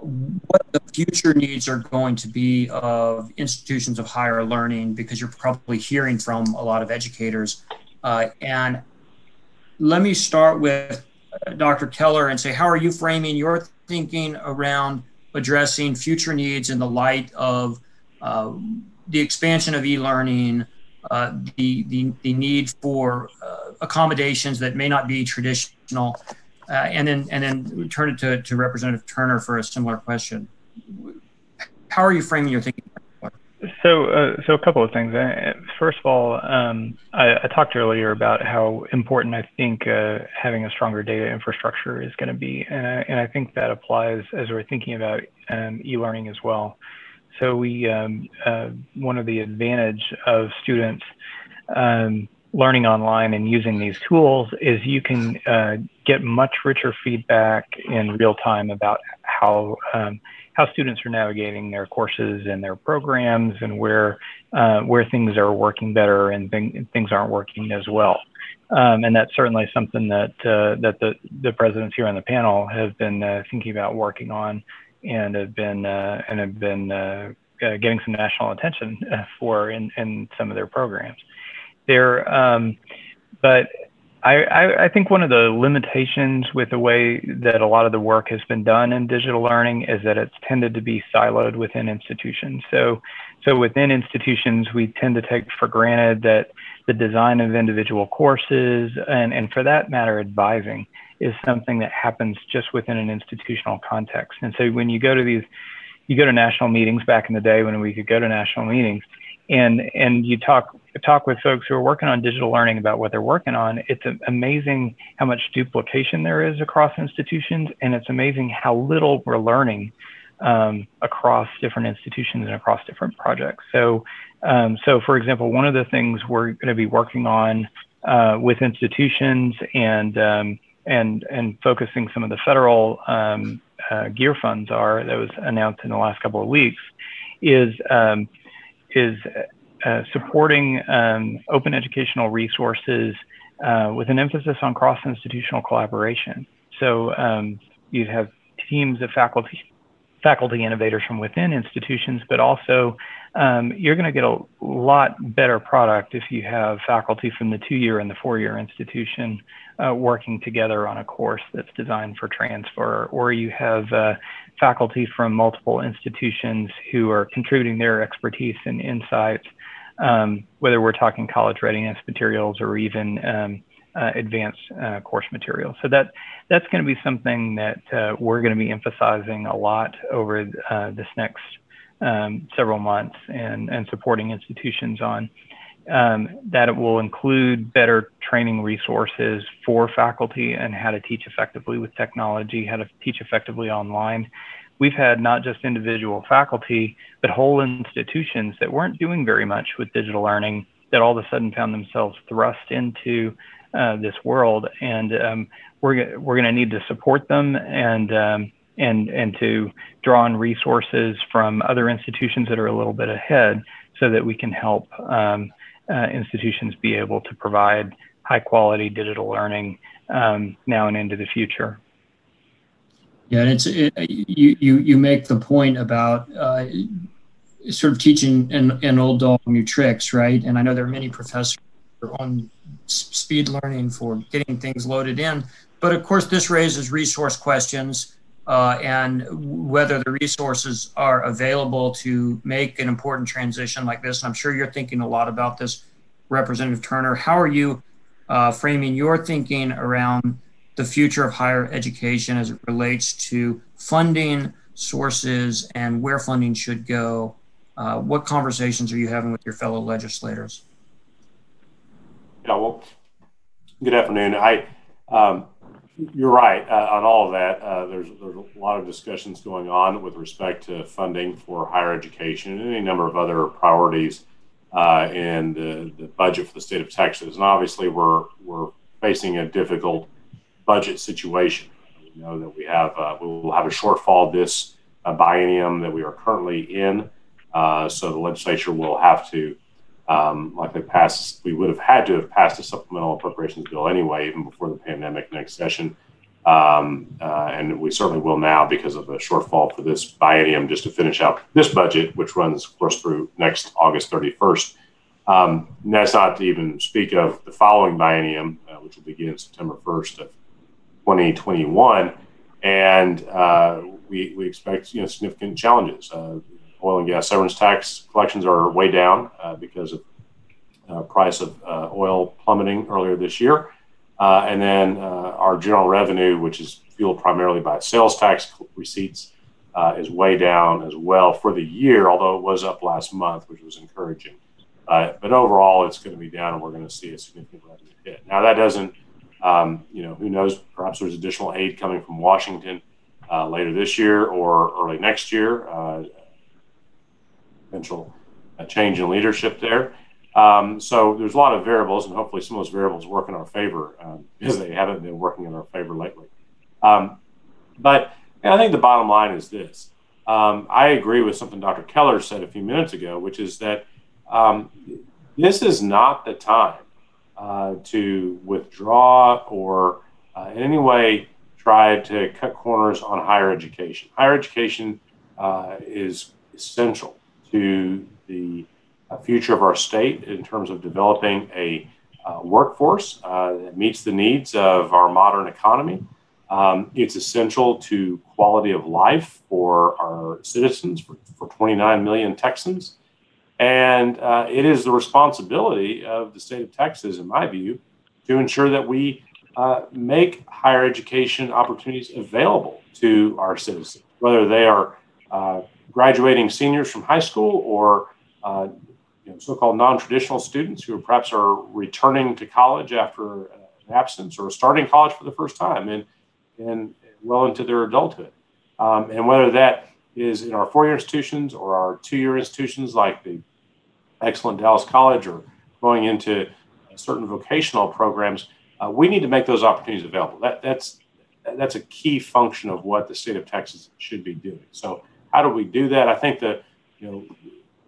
what the future needs are going to be of institutions of higher learning because you're probably hearing from a lot of educators. Uh, and let me start with Dr. Keller and say, how are you framing your thinking around addressing future needs in the light of uh, the expansion of e-learning, uh, the, the, the need for uh, accommodations that may not be traditional, uh, and then and then turn it to, to Representative Turner for a similar question. How are you framing your thinking? So, uh, so a couple of things. Uh, first of all, um, I, I, talked earlier about how important I think uh, having a stronger data infrastructure is going to be, and I, and I, think that applies as we're thinking about um, e-learning as well. So, we um, uh, one of the advantage of students um, learning online and using these tools is you can uh, get much richer feedback in real time about how um, how students are navigating their courses and their programs and where uh, where things are working better and thing, things aren't working as well. Um, and that's certainly something that uh, that the the presidents here on the panel have been uh, thinking about working on and have been uh, and have been uh, getting some national attention for in, in some of their programs there. Um, but I, I, I, think one of the limitations with the way that a lot of the work has been done in digital learning is that it's tended to be siloed within institutions. So, so within institutions, we tend to take for granted that the design of individual courses and, and for that matter, advising is something that happens just within an institutional context. And so when you go to these, you go to national meetings back in the day when we could go to national meetings, and and you talk talk with folks who are working on digital learning about what they're working on, it's amazing how much duplication there is across institutions, and it's amazing how little we're learning um, across different institutions and across different projects. So, um, so for example, one of the things we're going to be working on uh, with institutions and um, and and focusing some of the federal um, uh, GEER funds are that was announced in the last couple of weeks is um, is uh, supporting um, open educational resources uh, with an emphasis on cross-institutional collaboration. So um, you'd have teams of faculty faculty innovators from within institutions, but also um, you're going to get a lot better product if you have faculty from the two-year and the four-year institution uh, working together on a course that's designed for transfer, or you have uh, faculty from multiple institutions who are contributing their expertise and insights, um, whether we're talking college readiness materials or even um, uh, advanced uh, course materials. So that that's going to be something that uh, we're going to be emphasizing a lot over uh, this next um, several months and, and supporting institutions on. Um, that it will include better training resources for faculty and how to teach effectively with technology, how to teach effectively online. We've had not just individual faculty, but whole institutions that weren't doing very much with digital learning that all of a sudden found themselves thrust into uh, this world, and um, we're we're going to need to support them and um, and and to draw on resources from other institutions that are a little bit ahead, so that we can help um, uh, institutions be able to provide high quality digital learning um, now and into the future. Yeah, and it's it, you you you make the point about. Uh, sort of teaching an, an old dog new tricks, right? And I know there are many professors on speed learning for getting things loaded in. But of course, this raises resource questions uh, and whether the resources are available to make an important transition like this. And I'm sure you're thinking a lot about this, Representative Turner. How are you uh, framing your thinking around the future of higher education as it relates to funding sources and where funding should go? Uh, what conversations are you having with your fellow legislators? Yeah, well, good afternoon. I, um, you're right uh, on all of that. Uh, there's there's a lot of discussions going on with respect to funding for higher education and any number of other priorities uh, in the, the budget for the state of Texas. And obviously, we're we're facing a difficult budget situation. We know that we have uh, we will have a shortfall this uh, biennium that we are currently in. Uh, so the legislature will have to um, like they passed, we would have had to have passed a supplemental appropriations bill anyway, even before the pandemic next session. Um, uh, and we certainly will now because of the shortfall for this biennium just to finish out this budget, which runs, of course, through next August 31st. Um, that's not to even speak of the following biennium, uh, which will begin September 1st of 2021. And uh, we, we expect you know, significant challenges. Uh, oil and gas severance tax collections are way down uh, because of uh, price of uh, oil plummeting earlier this year. And then our general revenue, which is fueled primarily by sales tax receipts, is way down as well for the year, although it was up last month, which was encouraging. but overall, it's going to be down, and we're going to see a significant revenue hit. Now, that doesn't, um, you know, who knows? Perhaps there's additional aid coming from Washington later this year or early next year potential uh, change in leadership there. Um, so there's a lot of variables, and hopefully some of those variables work in our favor um, because they haven't been working in our favor lately. Um, but I think the bottom line is this. Um, I agree with something Dr. Keller said a few minutes ago, which is that um, this is not the time uh, to withdraw or uh, in any way try to cut corners on higher education. Higher education uh, is essential to the uh, future of our state in terms of developing a uh, workforce that meets the needs of our modern economy. Um, it's essential to quality of life for our citizens, for, for 29 million Texans. And uh, it is the responsibility of the state of Texas, in my view, to ensure that we uh, make higher education opportunities available to our citizens, whether they are uh, graduating seniors from high school or uh, you know, so-called non-traditional students who perhaps are returning to college after an absence or starting college for the first time and, and well into their adulthood. Um, and whether that is in our four-year institutions or our two-year institutions like the excellent Dallas College or going into certain vocational programs, uh, we need to make those opportunities available. That, that's that's a key function of what the state of Texas should be doing. So how do we do that? I think that you know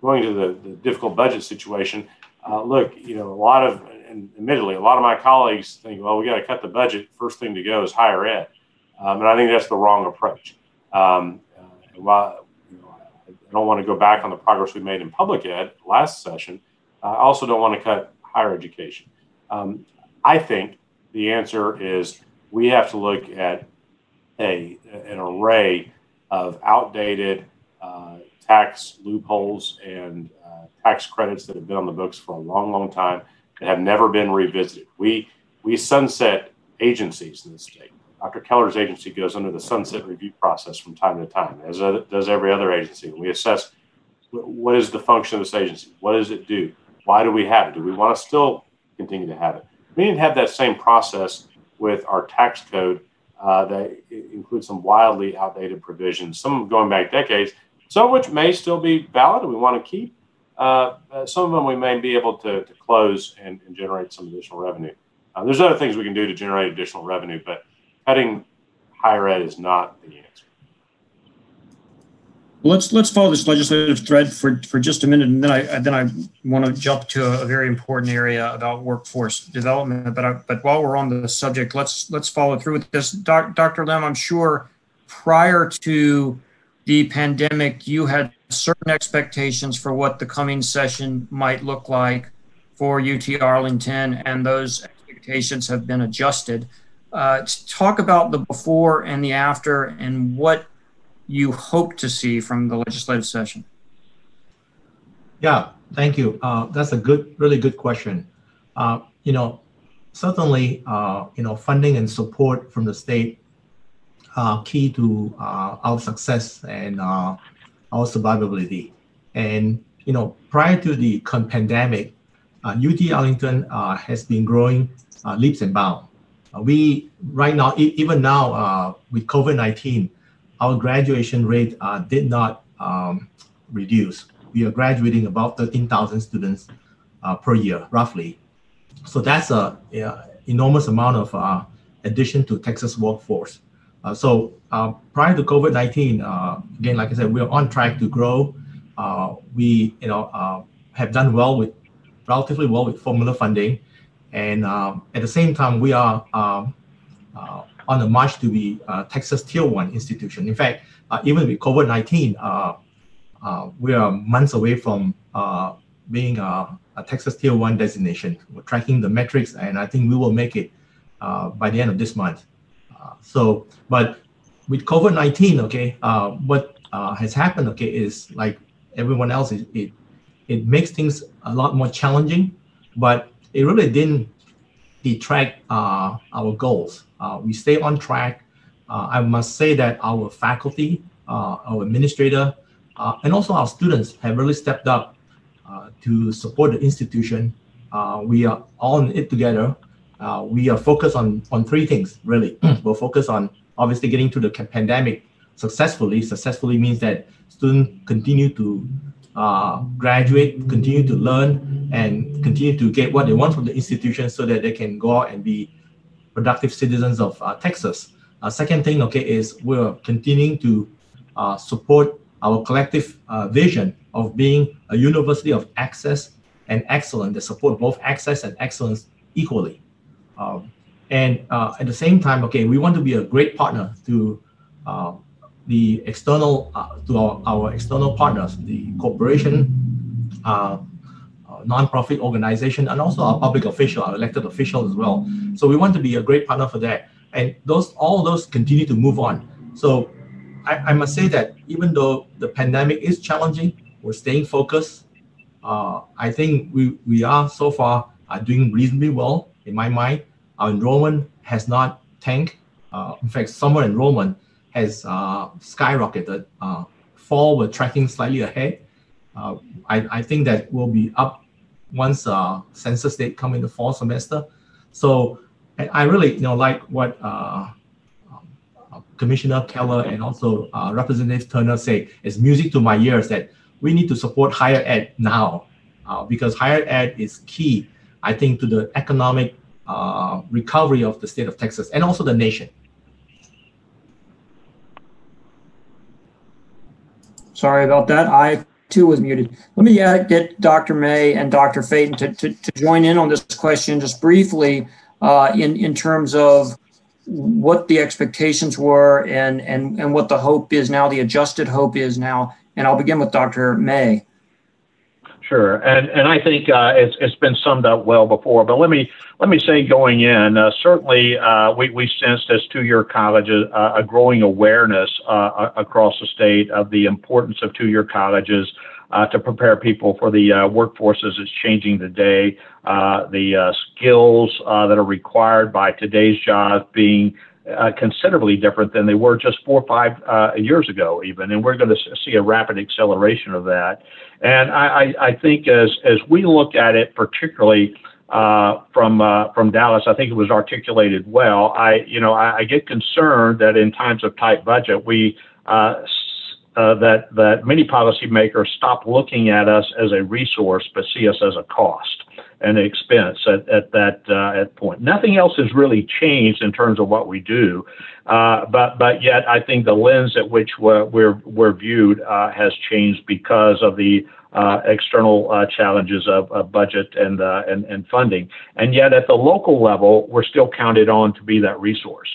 going to the, the difficult budget situation. Uh, look, you know, a lot of, and admittedly, a lot of my colleagues think, well, we got to cut the budget. First thing to go is higher ed, um, and I think that's the wrong approach. Um, uh, while I don't want to go back on the progress we made in public ed last session, I also don't want to cut higher education. Um, I think the answer is we have to look at a an array of outdated uh, tax loopholes and uh, tax credits that have been on the books for a long, long time that have never been revisited. We we sunset agencies in the state. Dr. Keller's agency goes under the sunset review process from time to time, as does every other agency. We assess what is the function of this agency, what does it do, why do we have it, do we want to still continue to have it? We need to have that same process with our tax code uh, that includes some wildly outdated provisions, some going back decades, some of which may still be valid and we want to keep. Uh, uh, some of them we may be able to, to close and, and, generate some additional revenue. Uh, there's other things we can do to generate additional revenue, but cutting higher ed is not the answer. Let's let's follow this legislative thread for, for just a minute, and then I then I want to jump to a, very important area about workforce development. But I, but while we're on the subject, let's let's follow through with this. Doc, Dr. Lim, I'm sure prior to the pandemic, you had certain expectations for what the coming session might look like for UT Arlington, and those expectations have been adjusted. Uh, talk about the before and the after, and what you hope to see from the legislative session. Yeah, thank you. Uh, that's a good, really good question. Uh, you know, certainly, uh, you know, funding and support from the state are key to uh, our success and uh, our survivability. And you know, prior to the pandemic, UT Arlington has been growing leaps and bounds. We right now, even now with COVID nineteen, our graduation rate did not um, reduce. We are graduating about thirteen thousand students per year, roughly. So that's a, a enormous amount of addition to Texas workforce. Uh, so uh, prior to COVID-19, uh, again, like I said, we're on track to grow. we, you know, have done well with, relatively well with formula funding. And um, at the same time, we are um, on the march to be a Texas Tier 1 institution. In fact, even with COVID-19, we are months away from being a, Texas Tier 1 designation. We're tracking the metrics, and I think we will make it uh, by the end of this month so, but with COVID nineteen, okay, uh, what uh, has happened, okay, is like everyone else, it, it it makes things a lot more challenging, but it really didn't detract uh, our goals. Uh, we stay on track. Uh, I must say that our faculty, uh, our administrator, and also our students have really stepped up to support the institution. we are all in it together uh, we are focused on on three things really. We're focused on obviously getting through the pandemic successfully. Successfully means that students continue to uh, graduate, continue to learn, and continue to get what they want from the institution so that they can go out and be productive citizens of uh, Texas. Uh, second thing, okay, is we're continuing to uh, support our collective uh, vision of being a university of access and excellence that support both access and excellence equally. Um, and at the same time, okay, we want to be a great partner to the external, uh, to our, our, external partners, the corporation, uh, uh, nonprofit organization, and also our public official, our elected officials as well. So we want to be a great partner for that. And those, all those continue to move on. So I, I must say that even though the pandemic is challenging, we're staying focused. Uh, I think we, we are so far are doing reasonably well in my mind, our enrollment has not tanked. Uh, in fact, summer enrollment has uh, skyrocketed. Uh, fall, we're tracking slightly ahead. Uh, I, I think that will be up once uh, census date come in the fall semester. So I really you know like what uh, Commissioner Keller and also Representative Turner say. It's music to my ears that we need to support higher ed now because higher ed is key I think, to the economic uh, recovery of the state of Texas and also the nation. Sorry about that. I too was muted. Let me uh, get Dr. May and Dr. Feyten to, to, to, join in on this question just briefly uh, in, in terms of what the expectations were and, and, and what the hope is now, the adjusted hope is now. And I'll begin with Dr. May. Sure, and and I think uh, it's it's been summed up well before. But let me let me say, going in, uh, certainly uh, we we sensed as two-year colleges uh, a growing awareness uh, across the state of the importance of two-year colleges. To prepare people for the workforce as it's changing today, the skills that are required by today's jobs being uh, considerably different than they were just four or five uh, years ago, even. And we're going to see a rapid acceleration of that. And I, I, I think as as we look at it, particularly uh, from uh, from Dallas, I think it was articulated well. I you know I, I get concerned that in times of tight budget, we uh, uh, that that many policymakers stop looking at us as a resource, but see us as a cost and expense at, at that uh, at point. Nothing else has really changed in terms of what we do, uh, but but yet I think the lens at which we're we're, we're viewed uh, has changed because of the uh, external uh, challenges of, of, budget and, uh, and and funding. And yet at the local level, we're still counted on to be that resource.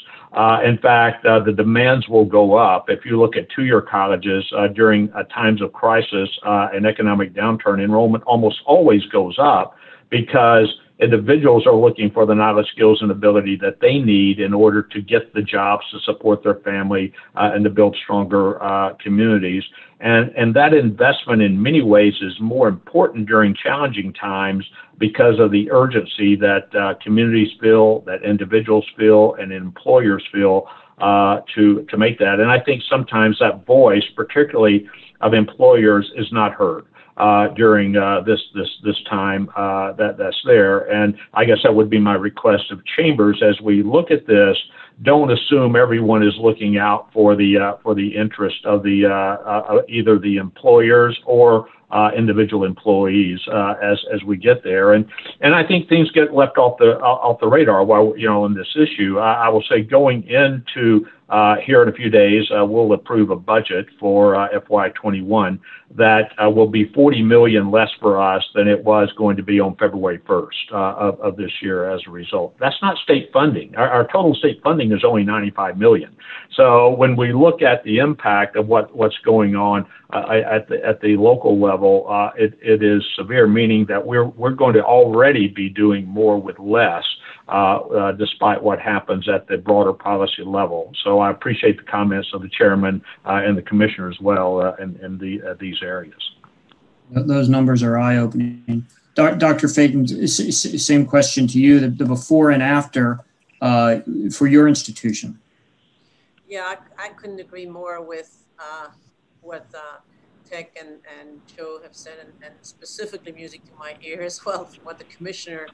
In fact, the demands will go up. If you look at two-year colleges during times of crisis and economic downturn, enrollment almost always goes up because individuals are looking for the knowledge, skills, and ability that they need in order to get the jobs to support their family uh, and to build stronger uh, communities. And, and that investment in many ways is more important during challenging times because of the urgency that uh, communities feel, that individuals feel, and employers feel uh, to, to make that. And I think sometimes that voice, particularly of employers, is not heard during uh, this this this time uh, that that's there. And I guess that would be my request of Chambers as we look at this. Don't assume everyone is looking out for the uh, for the interest of the uh, uh, either the employers or individual employees as as we get there. And and I think things get left off the off the radar while you know in this issue. I, I will say going into uh, here in a few days, uh, we'll approve a budget for uh, FY21 that uh, will be 40 million less for us than it was going to be on February 1st uh, of, of, this year as a result. That's not state funding. Our, our, total state funding is only 95 million. So when we look at the impact of what, what's going on uh, at the at the local level, it, it is severe, meaning that we're we're going to already be doing more with less. Uh, uh, despite what happens at the broader policy level. So I appreciate the comments of the chairman uh, and the commissioner as well in, in the, these areas. Those numbers are eye-opening. Dr. Feyten, same question to you, the, the before and after uh, for your institution. Yeah, I, I couldn't agree more with uh, what uh, Teik and, and Joe have said, and, and, specifically music to my ear as well, what the commissioner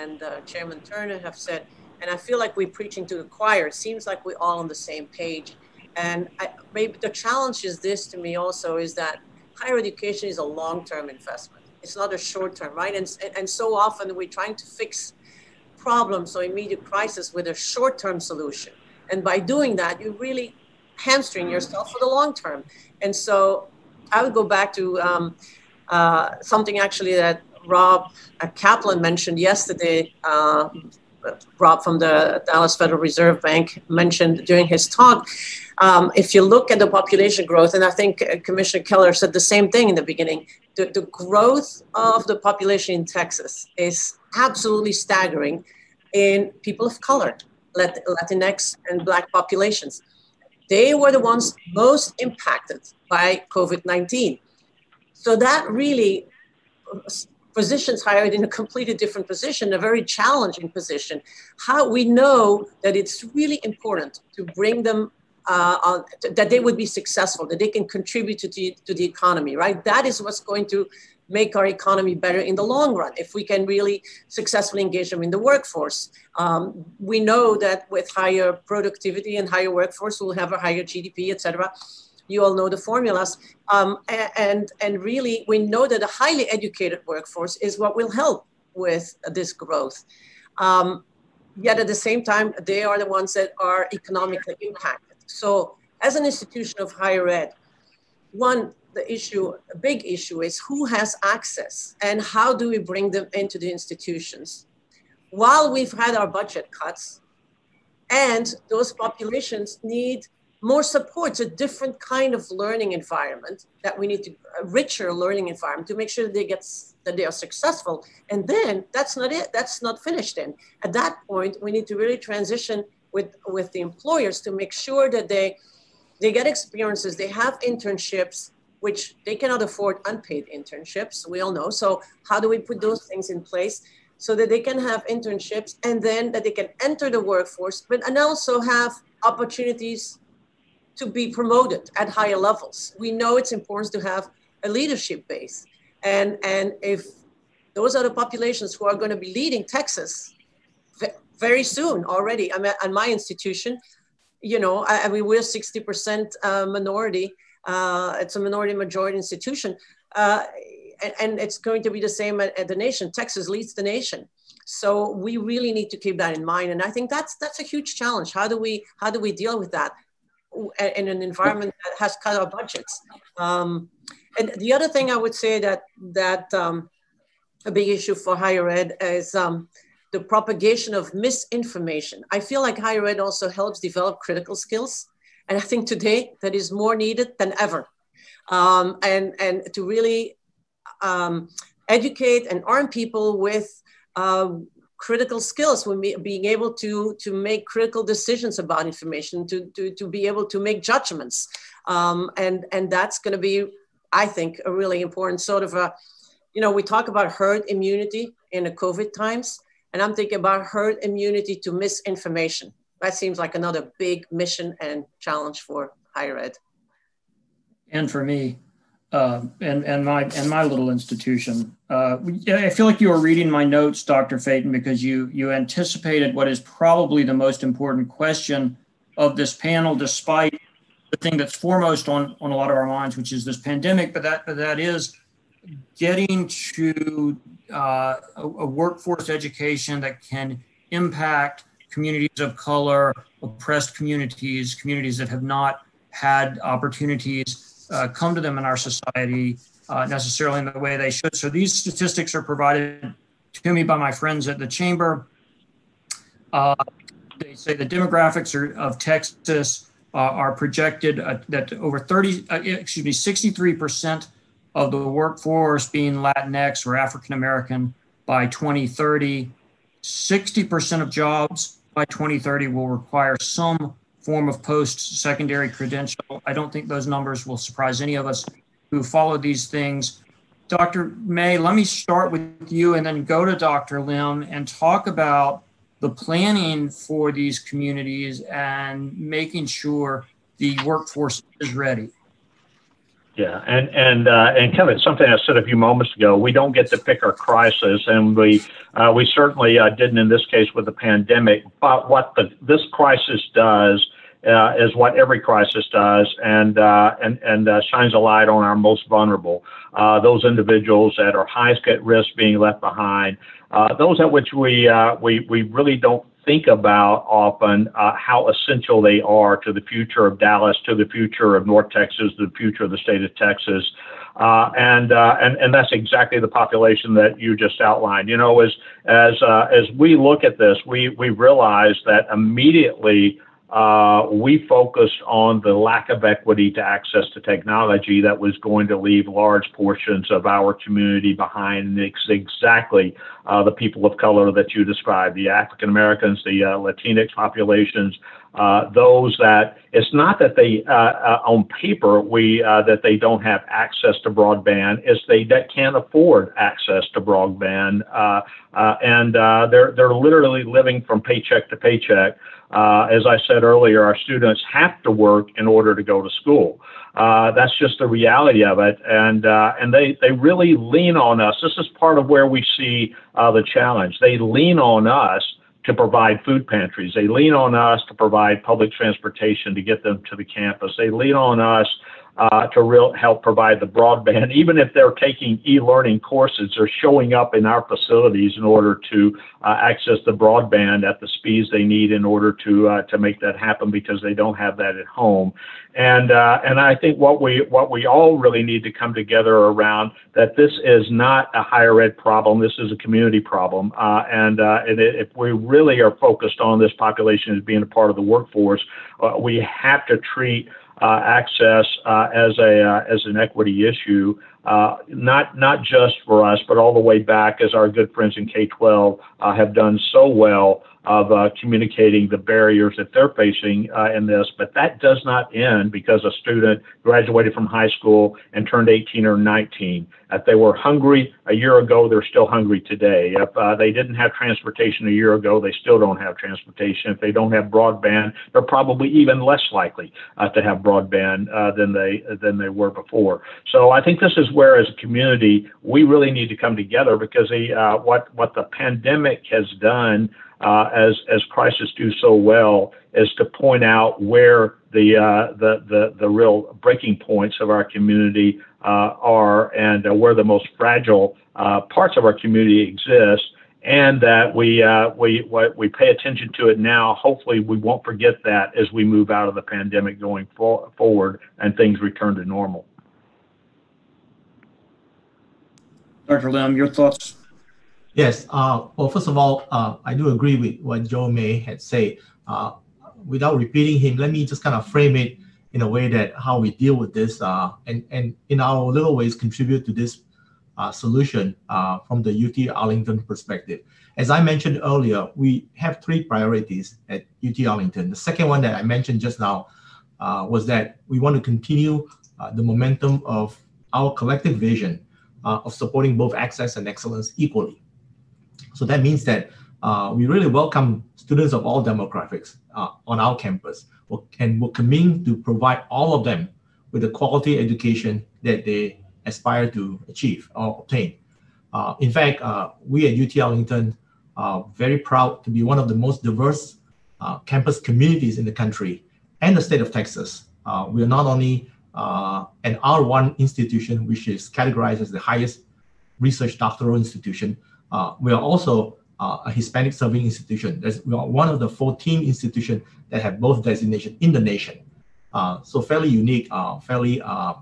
and uh, Chairman Turner have said. And I feel like we're preaching to the choir. It seems like we're all on the same page. And I, maybe the challenge is this to me also is that higher education is a long-term investment. It's not a short-term, right? And, and so often we're trying to fix problems or immediate crisis with a short-term solution. And by doing that, you really hamstring yourself for the long term. And so I would go back to um, uh, something actually that Rob uh, Kaplan mentioned yesterday. Uh, Rob from the Dallas Federal Reserve Bank mentioned during his talk. Um, if you look at the population growth, and I think uh, Commissioner Keller said the same thing in the beginning, the, the growth of the population in Texas is absolutely staggering in people of color, Latinx, and Black populations. They were the ones most impacted by COVID 19. So that really positions higher ed a completely different position, a very challenging position. How we know that it's really important to bring them uh, that they would be successful, that they can contribute to the, to the economy, right? That is what's going to make our economy better in the long run if we can really successfully engage them in the workforce. Um, we know that with higher productivity and higher workforce, we'll have a higher GDP, et cetera. You all know the formulas. Um, and, and really, we know that a highly educated workforce is what will help with this growth. Um, yet at the same time, they are the ones that are economically impacted. So as an institution of higher ed, one, the issue, a big issue is who has access and how do we bring them into the institutions? While we've had our budget cuts and those populations need more support, a different kind of learning environment that we need to, a richer learning environment to make sure that they get, that they are successful. And then that's not it, that's not finished then. At that point, we need to really transition with, with the employers to make sure that they, they get experiences, they have internships, which they cannot afford unpaid internships, we all know. So how do we put those things in place so that they can have internships and then that they can enter the workforce, but and also have opportunities to be promoted at higher levels. We know it's important to have a leadership base. And, and if those are the populations who are going to be leading Texas very soon already, I'm at, at my institution, you know, I, I mean, we're 60% uh, minority. Uh, it's a minority majority institution. Uh, and, and, it's going to be the same at, at, the nation. Texas leads the nation. So we really need to keep that in mind. And I think that's that's a huge challenge. How do we how do we deal with that? in an environment that has cut our budgets. Um, and the other thing I would say that that um, a big issue for higher ed is um, the propagation of misinformation. I feel like higher ed also helps develop critical skills, and I think today that is more needed than ever. Um, and and to really um, educate and arm people with uh, critical skills when being able to to make critical decisions about information to to, to be able to make judgments um, and and that's going to be i think a really important sort of a you know we talk about herd immunity in the covid times and i'm thinking about herd immunity to misinformation that seems like another big mission and challenge for higher ed and for me uh, and and my and my little institution. Uh, I feel like you were reading my notes, Dr. Feyten, because you you anticipated what is probably the most important question of this panel, despite the thing that's foremost on on a lot of our minds, which is this pandemic. But that but that is getting to uh, a, a workforce education that can impact communities of color, oppressed communities, communities that have not had opportunities uh, come to them in our society uh, necessarily in the way they should. So these statistics are provided to me by my friends at the chamber. Uh, they say the demographics are, of Texas uh, are projected uh, that over 30, uh, excuse me, 63% of the workforce being Latinx or African American by 2030. 60% of jobs by 2030 will require some form of post secondary credential. I don't think those numbers will surprise any of us who follow these things. Dr. May, let me start with you and then go to Dr. Lim and talk about the planning for these communities and making sure the workforce is ready. Yeah, and and uh, and Kevin, something I said a few moments ago, we don't get to pick our crisis, and we uh, we certainly uh, didn't in this case with the pandemic. But what the this crisis does uh, is what every crisis does, and uh, and and uh, shines a light on our most vulnerable, those individuals that are highest at risk being left behind, those at which we we we really don't think about often how essential they are to the future of Dallas, to the future of North Texas, the future of the state of Texas. Uh, and uh, and and that's exactly the population that you just outlined. You know, as as uh, as we look at this, we we realize that immediately uh, we focused on the lack of equity to access to technology that was going to leave large portions of our community behind. It's exactly uh, the people of color that you described, the African Americans, the uh, Latinx populations, uh, those that it's not that they uh, uh, on paper we that they don't have access to broadband, it's they that can't afford access to broadband, and they're they're literally living from paycheck to paycheck. Uh, as I said earlier, our students have to work in order to go to school. Uh, that's just the reality of it, and uh, and they they really lean on us. This is part of where we see uh, the challenge. They lean on us to provide food pantries. They lean on us to provide public transportation to get them to the campus. They lean on us uh, to real help provide the broadband. Even if they're taking e-learning courses, they're showing up in our facilities in order to uh, access the broadband at the speeds they need in order to uh, to make that happen because they don't have that at home. And uh, and I think what we what we all really need to come together around that this is not a higher ed problem. This is a community problem. Uh, and uh, and if we really are focused on this population as being a part of the workforce, we have to treat access uh, as a uh, as an equity issue, not not just for us, but all the way back as our good friends in K-12 have done so well of uh, communicating the barriers that they're facing uh, in this. But that does not end because a student graduated from high school and turned 18 or 19. If they were hungry a year ago, they're still hungry today. If uh, they didn't have transportation a year ago, they still don't have transportation. If they don't have broadband, they're probably even less likely uh, to have broadband uh, than they than they were before. So I think this is where, as a community, we really need to come together because the, uh, what what the pandemic has done uh, as as crisis do so well, is to point out where the uh, the, the the real breaking points of our community uh, are and uh, where the most fragile uh, parts of our community exist. And that we we we pay attention to it now. Hopefully, we won't forget that as we move out of the pandemic going for, forward and things return to normal. Dr. Lim, your thoughts Yes. Uh, well, first of all, uh, I do agree with what Joe May had said. Uh, without repeating him, let me just kind of frame it in a way that how we deal with this uh, and, and in our little ways contribute to this uh, solution uh, from the UT Arlington perspective. As I mentioned earlier, we have three priorities at UT Arlington. The second one that I mentioned just now was that we want to continue the momentum of our collective vision of supporting both access and excellence equally. So that means that uh, we really welcome students of all demographics uh, on our campus and we're committing to provide all of them with the quality education that they aspire to achieve or obtain. Uh, in fact, uh, we at UT Arlington are very proud to be one of the most diverse uh, campus communities in the country and the state of Texas. Uh, we are not only an R1 institution, which is categorized as the highest research doctoral institution, uh, we are also uh, a Hispanic serving institution. There's, we are one of the 14 institutions that have both designations in the nation. Uh, so fairly unique, uh, fairly uh,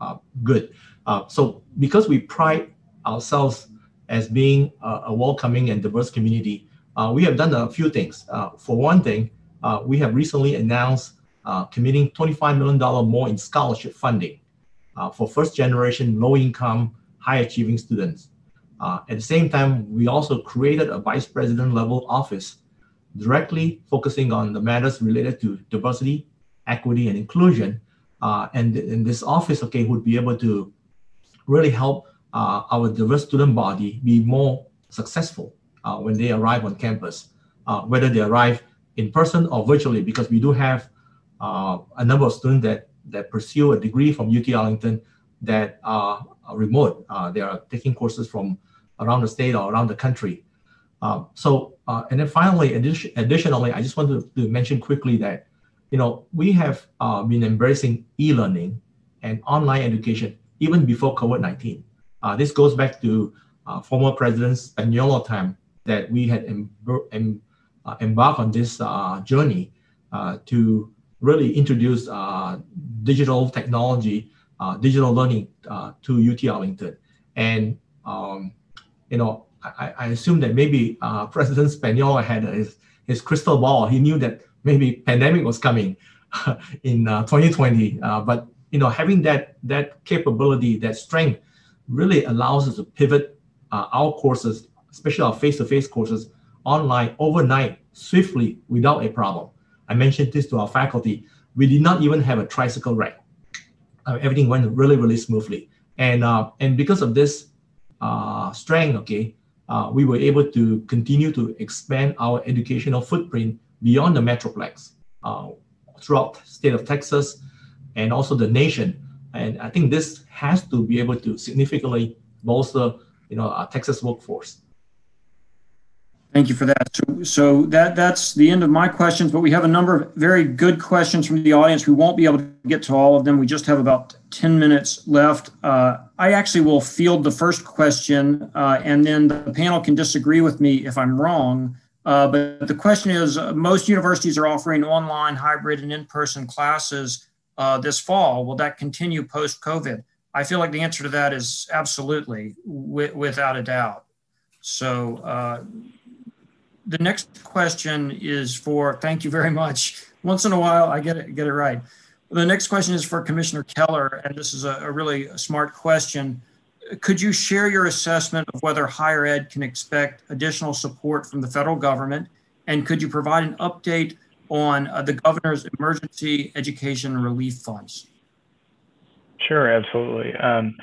uh, good. so because we pride ourselves as being a welcoming and diverse community, we have done a few things. for one thing, we have recently announced committing $25 million more in scholarship funding for first generation low income, high achieving students. Uh, at the same time, we also created a vice president level office directly focusing on the matters related to diversity, equity, and inclusion. Uh, and in this office, okay, would be able to really help uh, our diverse student body be more successful uh, when they arrive on campus, uh, whether they arrive in person or virtually, because we do have uh, a number of students that, that pursue a degree from UT Arlington that are remote. they are taking courses from around the state or around the country. Uh, so, uh, and then finally, addition, additionally, I just want to, to, mention quickly that, you know, we have uh, been embracing e-learning and online education even before COVID-19. Uh, this goes back to uh, former President Spagnuolo time that we had em em uh, embarked on this journey to really introduce digital technology, digital learning to UT Arlington. And um, you know, I, I assume that maybe uh, President Spagnuolo had his, his crystal ball. He knew that maybe pandemic was coming in uh, 2020. Uh, but you know, having that that capability, that strength, really allows us to pivot uh, our courses, especially our face-to-face courses, online overnight, swiftly, without a problem. I mentioned this to our faculty. We did not even have a tricycle ride. Uh, everything went really, really smoothly. And uh, and because of this uh, strength, okay, uh, we were able to continue to expand our educational footprint beyond the Metroplex uh, throughout state of Texas and also the nation. And I think this has to be able to significantly bolster, you know, our Texas workforce. Thank you for that. So, so, that that's the end of my questions, but we have a number of very good questions from the audience. We won't be able to get to all of them. We just have about 10 minutes left. Uh, I actually will field the first question, uh, and then the panel can disagree with me if I'm wrong. Uh, but the question is, uh, most universities are offering online, hybrid, and in-person classes uh, this fall. Will that continue post-COVID? I feel like the answer to that is absolutely, without a doubt. So uh, the next question is for, thank you very much. Once in a while, I get it, get it right. The next question is for Commissioner Keller, and this is a, a really smart question. Could you share your assessment of whether higher ed can expect additional support from the federal government? And could you provide an update on uh, the governor's emergency education relief funds? Sure, absolutely. Um,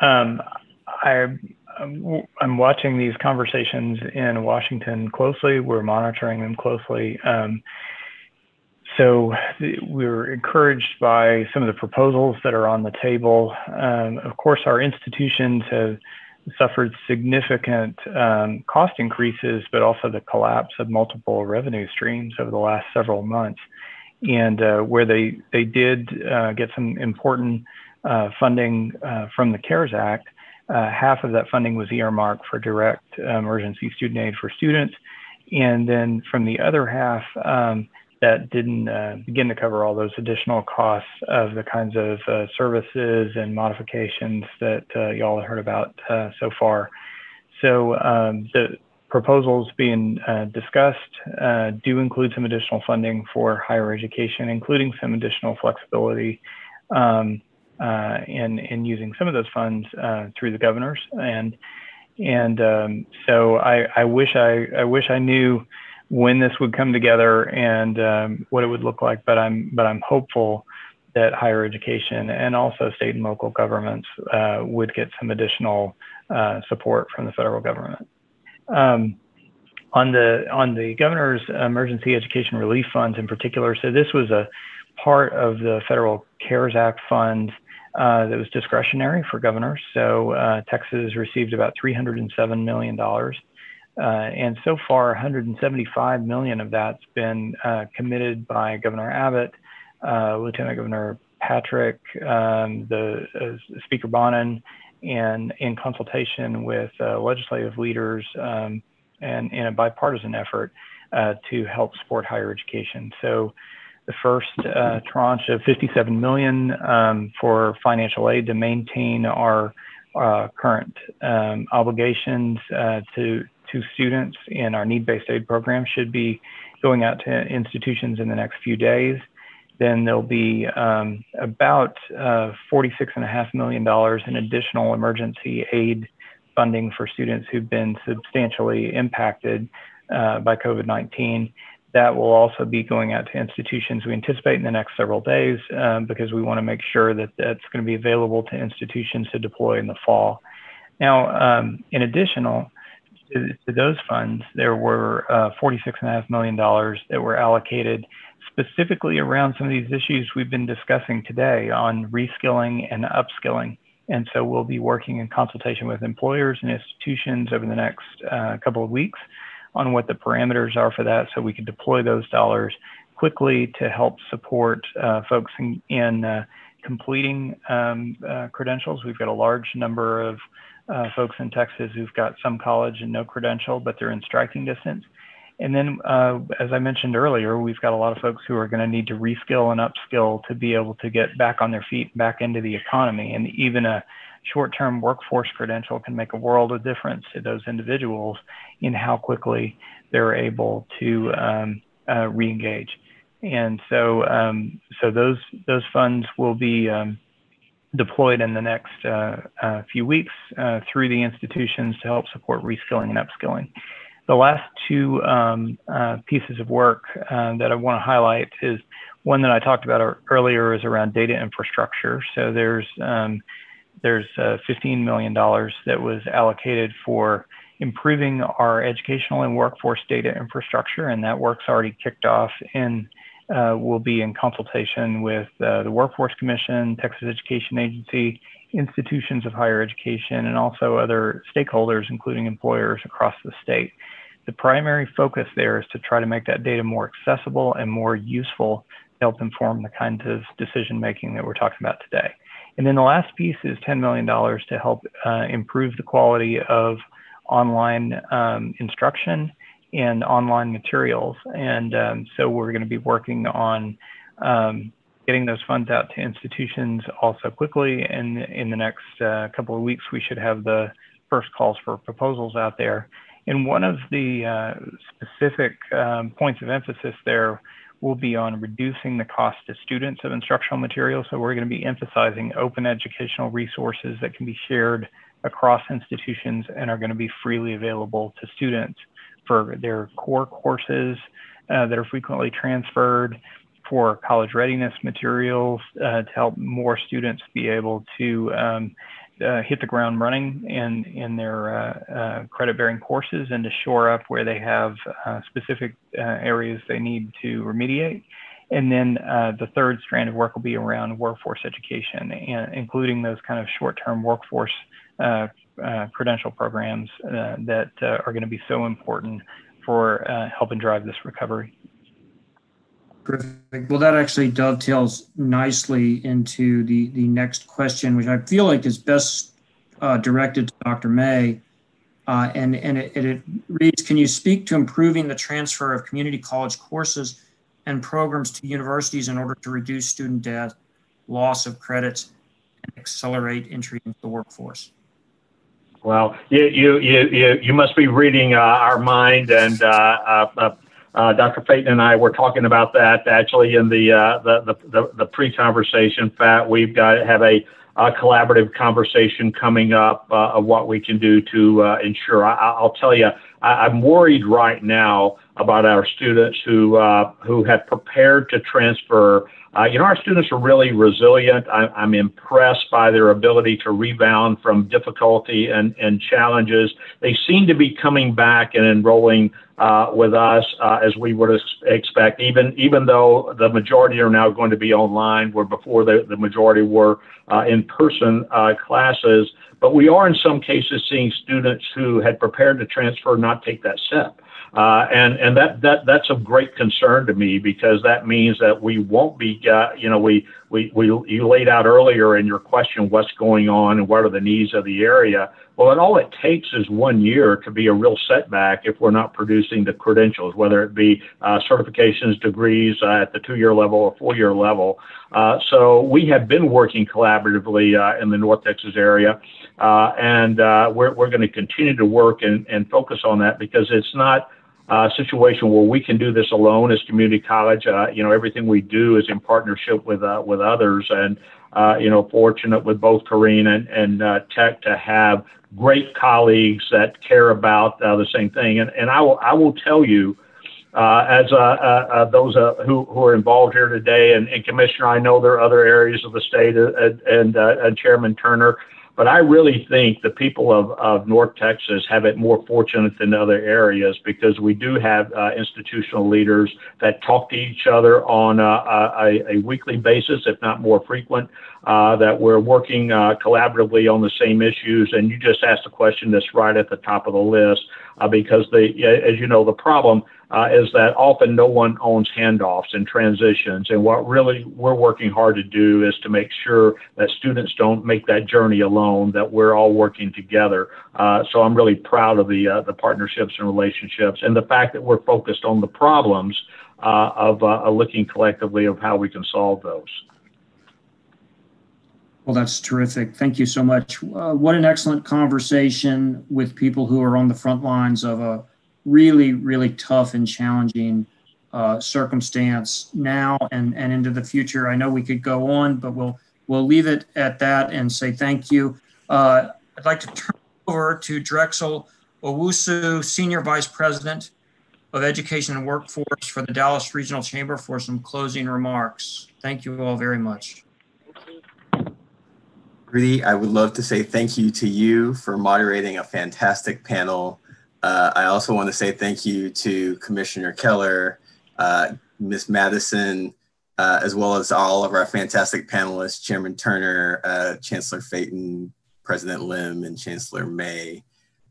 um, I um, I'm watching these conversations in Washington closely. We're monitoring them closely. Um, so we're encouraged by some of the proposals that are on the table. Um, of course, our institutions have suffered significant um, cost increases, but also the collapse of multiple revenue streams over the last several months. And uh, where they, they did uh, get some important uh, funding uh, from the CARES Act, uh, half of that funding was earmarked for direct uh, emergency student aid for students. And then from the other half, um, that didn't uh, begin to cover all those additional costs of the kinds of uh, services and modifications that uh, y'all heard about uh, so far. So um, the proposals being discussed do include some additional funding for higher education, including some additional flexibility um, uh, in in using some of those funds uh, through the governors and and um, so I, I wish I I wish I knew when this would come together and um, what it would look like but I'm but I'm hopeful that higher education and also state and local governments uh, would get some additional uh, support from the federal government. Um, on the on the governor's emergency education relief funds in particular, so this was a part of the federal CARES Act funds uh, that was discretionary for governors. So uh, Texas received about $307 million. Uh, and so far, 175 million of that's been uh, committed by Governor Abbott, uh, Lieutenant Governor Patrick, um, the Speaker Bonnen, and in consultation with legislative leaders um, and in a bipartisan effort to help support higher education. So the first uh, tranche of 57 million um, for financial aid to maintain our uh, current um, obligations uh, to to students in our need-based aid program should be going out to institutions in the next few days. Then there'll be um, about uh, $46.5 million in additional emergency aid funding for students who've been substantially impacted uh, by COVID-19 that will also be going out to institutions we anticipate in the next several days um, because we want to make sure that that's going to be available to institutions to deploy in the fall. Now, um, in addition to, to, those funds, there were uh, $46.5 million that were allocated specifically around some of these issues we've been discussing today on reskilling and upskilling. And so we'll be working in consultation with employers and institutions over the next uh, couple of weeks on what the parameters are for that so we can deploy those dollars quickly to help support uh, folks in, in uh, completing um, uh, credentials. We've got a large number of uh, folks in Texas who've got some college and no credential, but they're in striking distance. And then, uh, as I mentioned earlier, we've got a lot of folks who are going to need to reskill and upskill to be able to get back on their feet, back into the economy. And even a short-term workforce credential can make a world of difference to those individuals in how quickly they're able to um, uh, re-engage. And so, um, so those those funds will be um, deployed in the next uh, uh, few weeks uh, through the institutions to help support reskilling and upskilling. The last two um, uh, pieces of work uh, that I want to highlight is one that I talked about earlier is around data infrastructure. So there's um, there's uh, $15 million that was allocated for improving our educational and workforce data infrastructure, and that work's already kicked off and uh, will be in consultation with uh, the Workforce Commission, Texas Education Agency, institutions of higher education, and also other stakeholders, including employers across the state. the primary focus there is to try to make that data more accessible and more useful to help inform the kinds of decision making that we're talking about today. And then the last piece is $10 million to help uh, improve the quality of online um, instruction and online materials. And um, so we're going to be working on um, getting those funds out to institutions also quickly. And in the next uh, couple of weeks, we should have the first calls for proposals out there. And one of the uh, specific um, points of emphasis there will be on reducing the cost to students of instructional materials. So we're going to be emphasizing open educational resources that can be shared across institutions and are going to be freely available to students for their core courses uh, that are frequently transferred, for college readiness materials uh, to help more students be able to um, uh, hit the ground running in, in their uh, uh, credit bearing courses and to shore up where they have uh, specific uh, areas they need to remediate. And then uh, the third strand of work will be around workforce education, and including those kind of short term workforce credential programs that are going to be so important for helping drive this recovery. Perfect. Well, that actually dovetails nicely into the, the next question, which I feel like is best uh, directed to Dr. May. Uh, and and it, it, reads, can you speak to improving the transfer of community college courses and programs to universities in order to reduce student debt, loss of credits, and accelerate entry into the workforce? Well, you you you you, must be reading uh, our mind and uh, uh, Dr. Feyten and I were talking about that actually in the uh, the, the, the, pre-conversation. Fat, we've got to have a, a collaborative conversation coming up uh, of what we can do to uh, ensure. I, will tell you, I, am worried right now about our students who uh, who have prepared to transfer. Uh, you know, our students are really resilient. I, I'm impressed by their ability to rebound from difficulty and, and challenges. They seem to be coming back and enrolling uh, with us uh, as we would expect, even even though the majority are now going to be online, where before the, the majority were uh, in person uh, classes. But we are in some cases seeing students who had prepared to transfer not take that step. Uh, and and that that that's of great concern to me because that means that we won't be uh, you know we, we we you laid out earlier in your question what's going on and what are the needs of the area. Well and all it takes is one year to be a real setback if we're not producing the credentials whether it be uh, certifications degrees uh, at the two year level or four year level. Uh, so we have been working collaboratively uh, in the North Texas area and we're, we're going to continue to work and, and focus on that because it's not uh, situation where we can do this alone as community college. Uh, you know, everything we do is in partnership with uh, with others, and uh, you know, fortunate with both Carine and, and uh, Teik to have great colleagues that care about uh, the same thing. And and I will I will tell you. as those who, who are involved here today, and, and Commissioner, I know there are other areas of the state, and, and Chairman Turner, but I really think the people of, of North Texas have it more fortunate than other areas because we do have uh, institutional leaders that talk to each other on a, a, a weekly basis, if not more frequent, uh, that we're working uh, collaboratively on the same issues. And you just asked a question that's right at the top of the list uh, because, the, as you know, the problem uh, is that often no one owns handoffs and transitions. And what really we're working hard to do is to make sure that students don't make that journey alone, that we're all working together. Uh, so I'm really proud of the, uh, the partnerships and relationships and the fact that we're focused on the problems of looking collectively of how we can solve those. Well, that's terrific. Thank you so much. Uh, what an excellent conversation with people who are on the front lines of a really, really tough and challenging uh, circumstance now and, and into the future. I know we could go on, but we'll we'll leave it at that and say thank you. Uh, I'd like to turn over to Drexell Owusu, Senior Vice President of Education and Workforce for the Dallas Regional Chamber for some closing remarks. Thank you all very much. Rudy, I would love to say thank you to you for moderating a fantastic panel uh, I also want to say thank you to Commissioner Keller, uh, Ms. Madison, uh, as well as all of our fantastic panelists, Chairman Turner, uh, Chancellor Feyten, President Lim, and Chancellor May.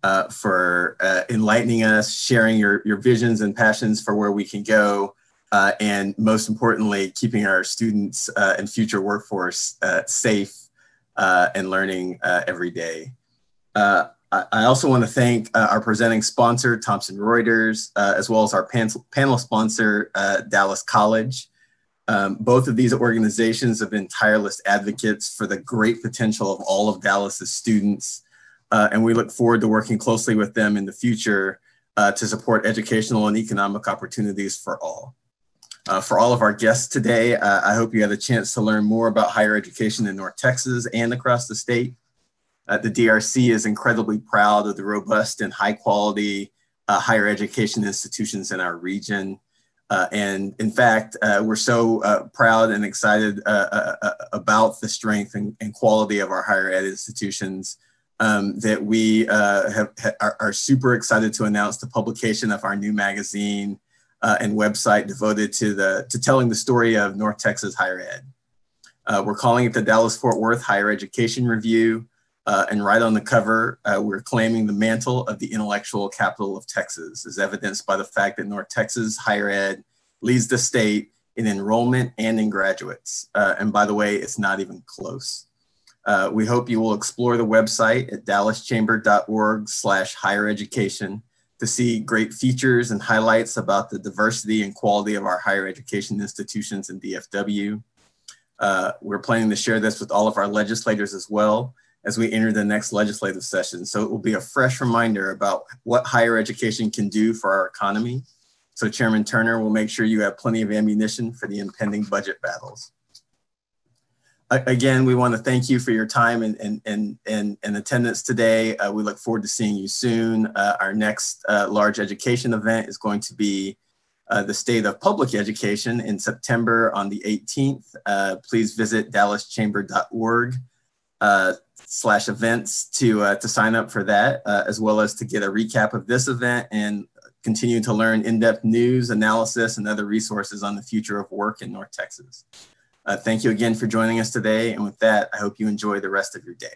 uh, for uh, enlightening us, sharing your, your visions and passions for where we can go, uh, and most importantly, keeping our students and future workforce safe uh, and learning every day. I also want to thank our presenting sponsor, Thomson Reuters, as well as our pan panel sponsor, Dallas College. Um, both of these organizations have been tireless advocates for the great potential of all of Dallas's students uh, and we look forward to working closely with them in the future uh, to support educational and economic opportunities for all. Uh, for all of our guests today, uh, I hope you had a chance to learn more about higher education in North Texas and across the state. Uh, the DRC is incredibly proud of the robust and high quality uh, higher education institutions in our region. Uh, and in fact, uh, we're so proud and excited about the strength and, and, quality of our higher ed institutions um, that we have, are, super excited to announce the publication of our new magazine uh, and website devoted to the to telling the story of North Texas higher ed. Uh, we're calling it the Dallas Fort Worth Higher Education Review, uh, and right on the cover, uh, we're claiming the mantle of the intellectual capital of Texas, as evidenced by the fact that North Texas higher ed leads the state in enrollment and in graduates. Uh, and by the way, it's not even close. Uh, we hope you will explore the website at dallaschamber.org slash higher education to see great features and highlights about the diversity and quality of our higher education institutions in DFW. Uh, we're planning to share this with all of our legislators as well as we enter the next legislative session. So it will be a fresh reminder about what higher education can do for our economy. So Chairman Turner will make sure you have plenty of ammunition for the impending budget battles again, we want to thank you for your time and, and, and, and, and attendance today. Uh, we look forward to seeing you soon. Uh, our next uh, large education event is going to be uh, the State of Public Education in September on the 18th. Uh, please visit dallaschamber.org uh, slash events to, to sign up for that, as well as to get a recap of this event and continue to learn in-depth news, analysis, and other resources on the future of work in North Texas. Uh, thank you again for joining us today. And with that, I hope you enjoy the rest of your day.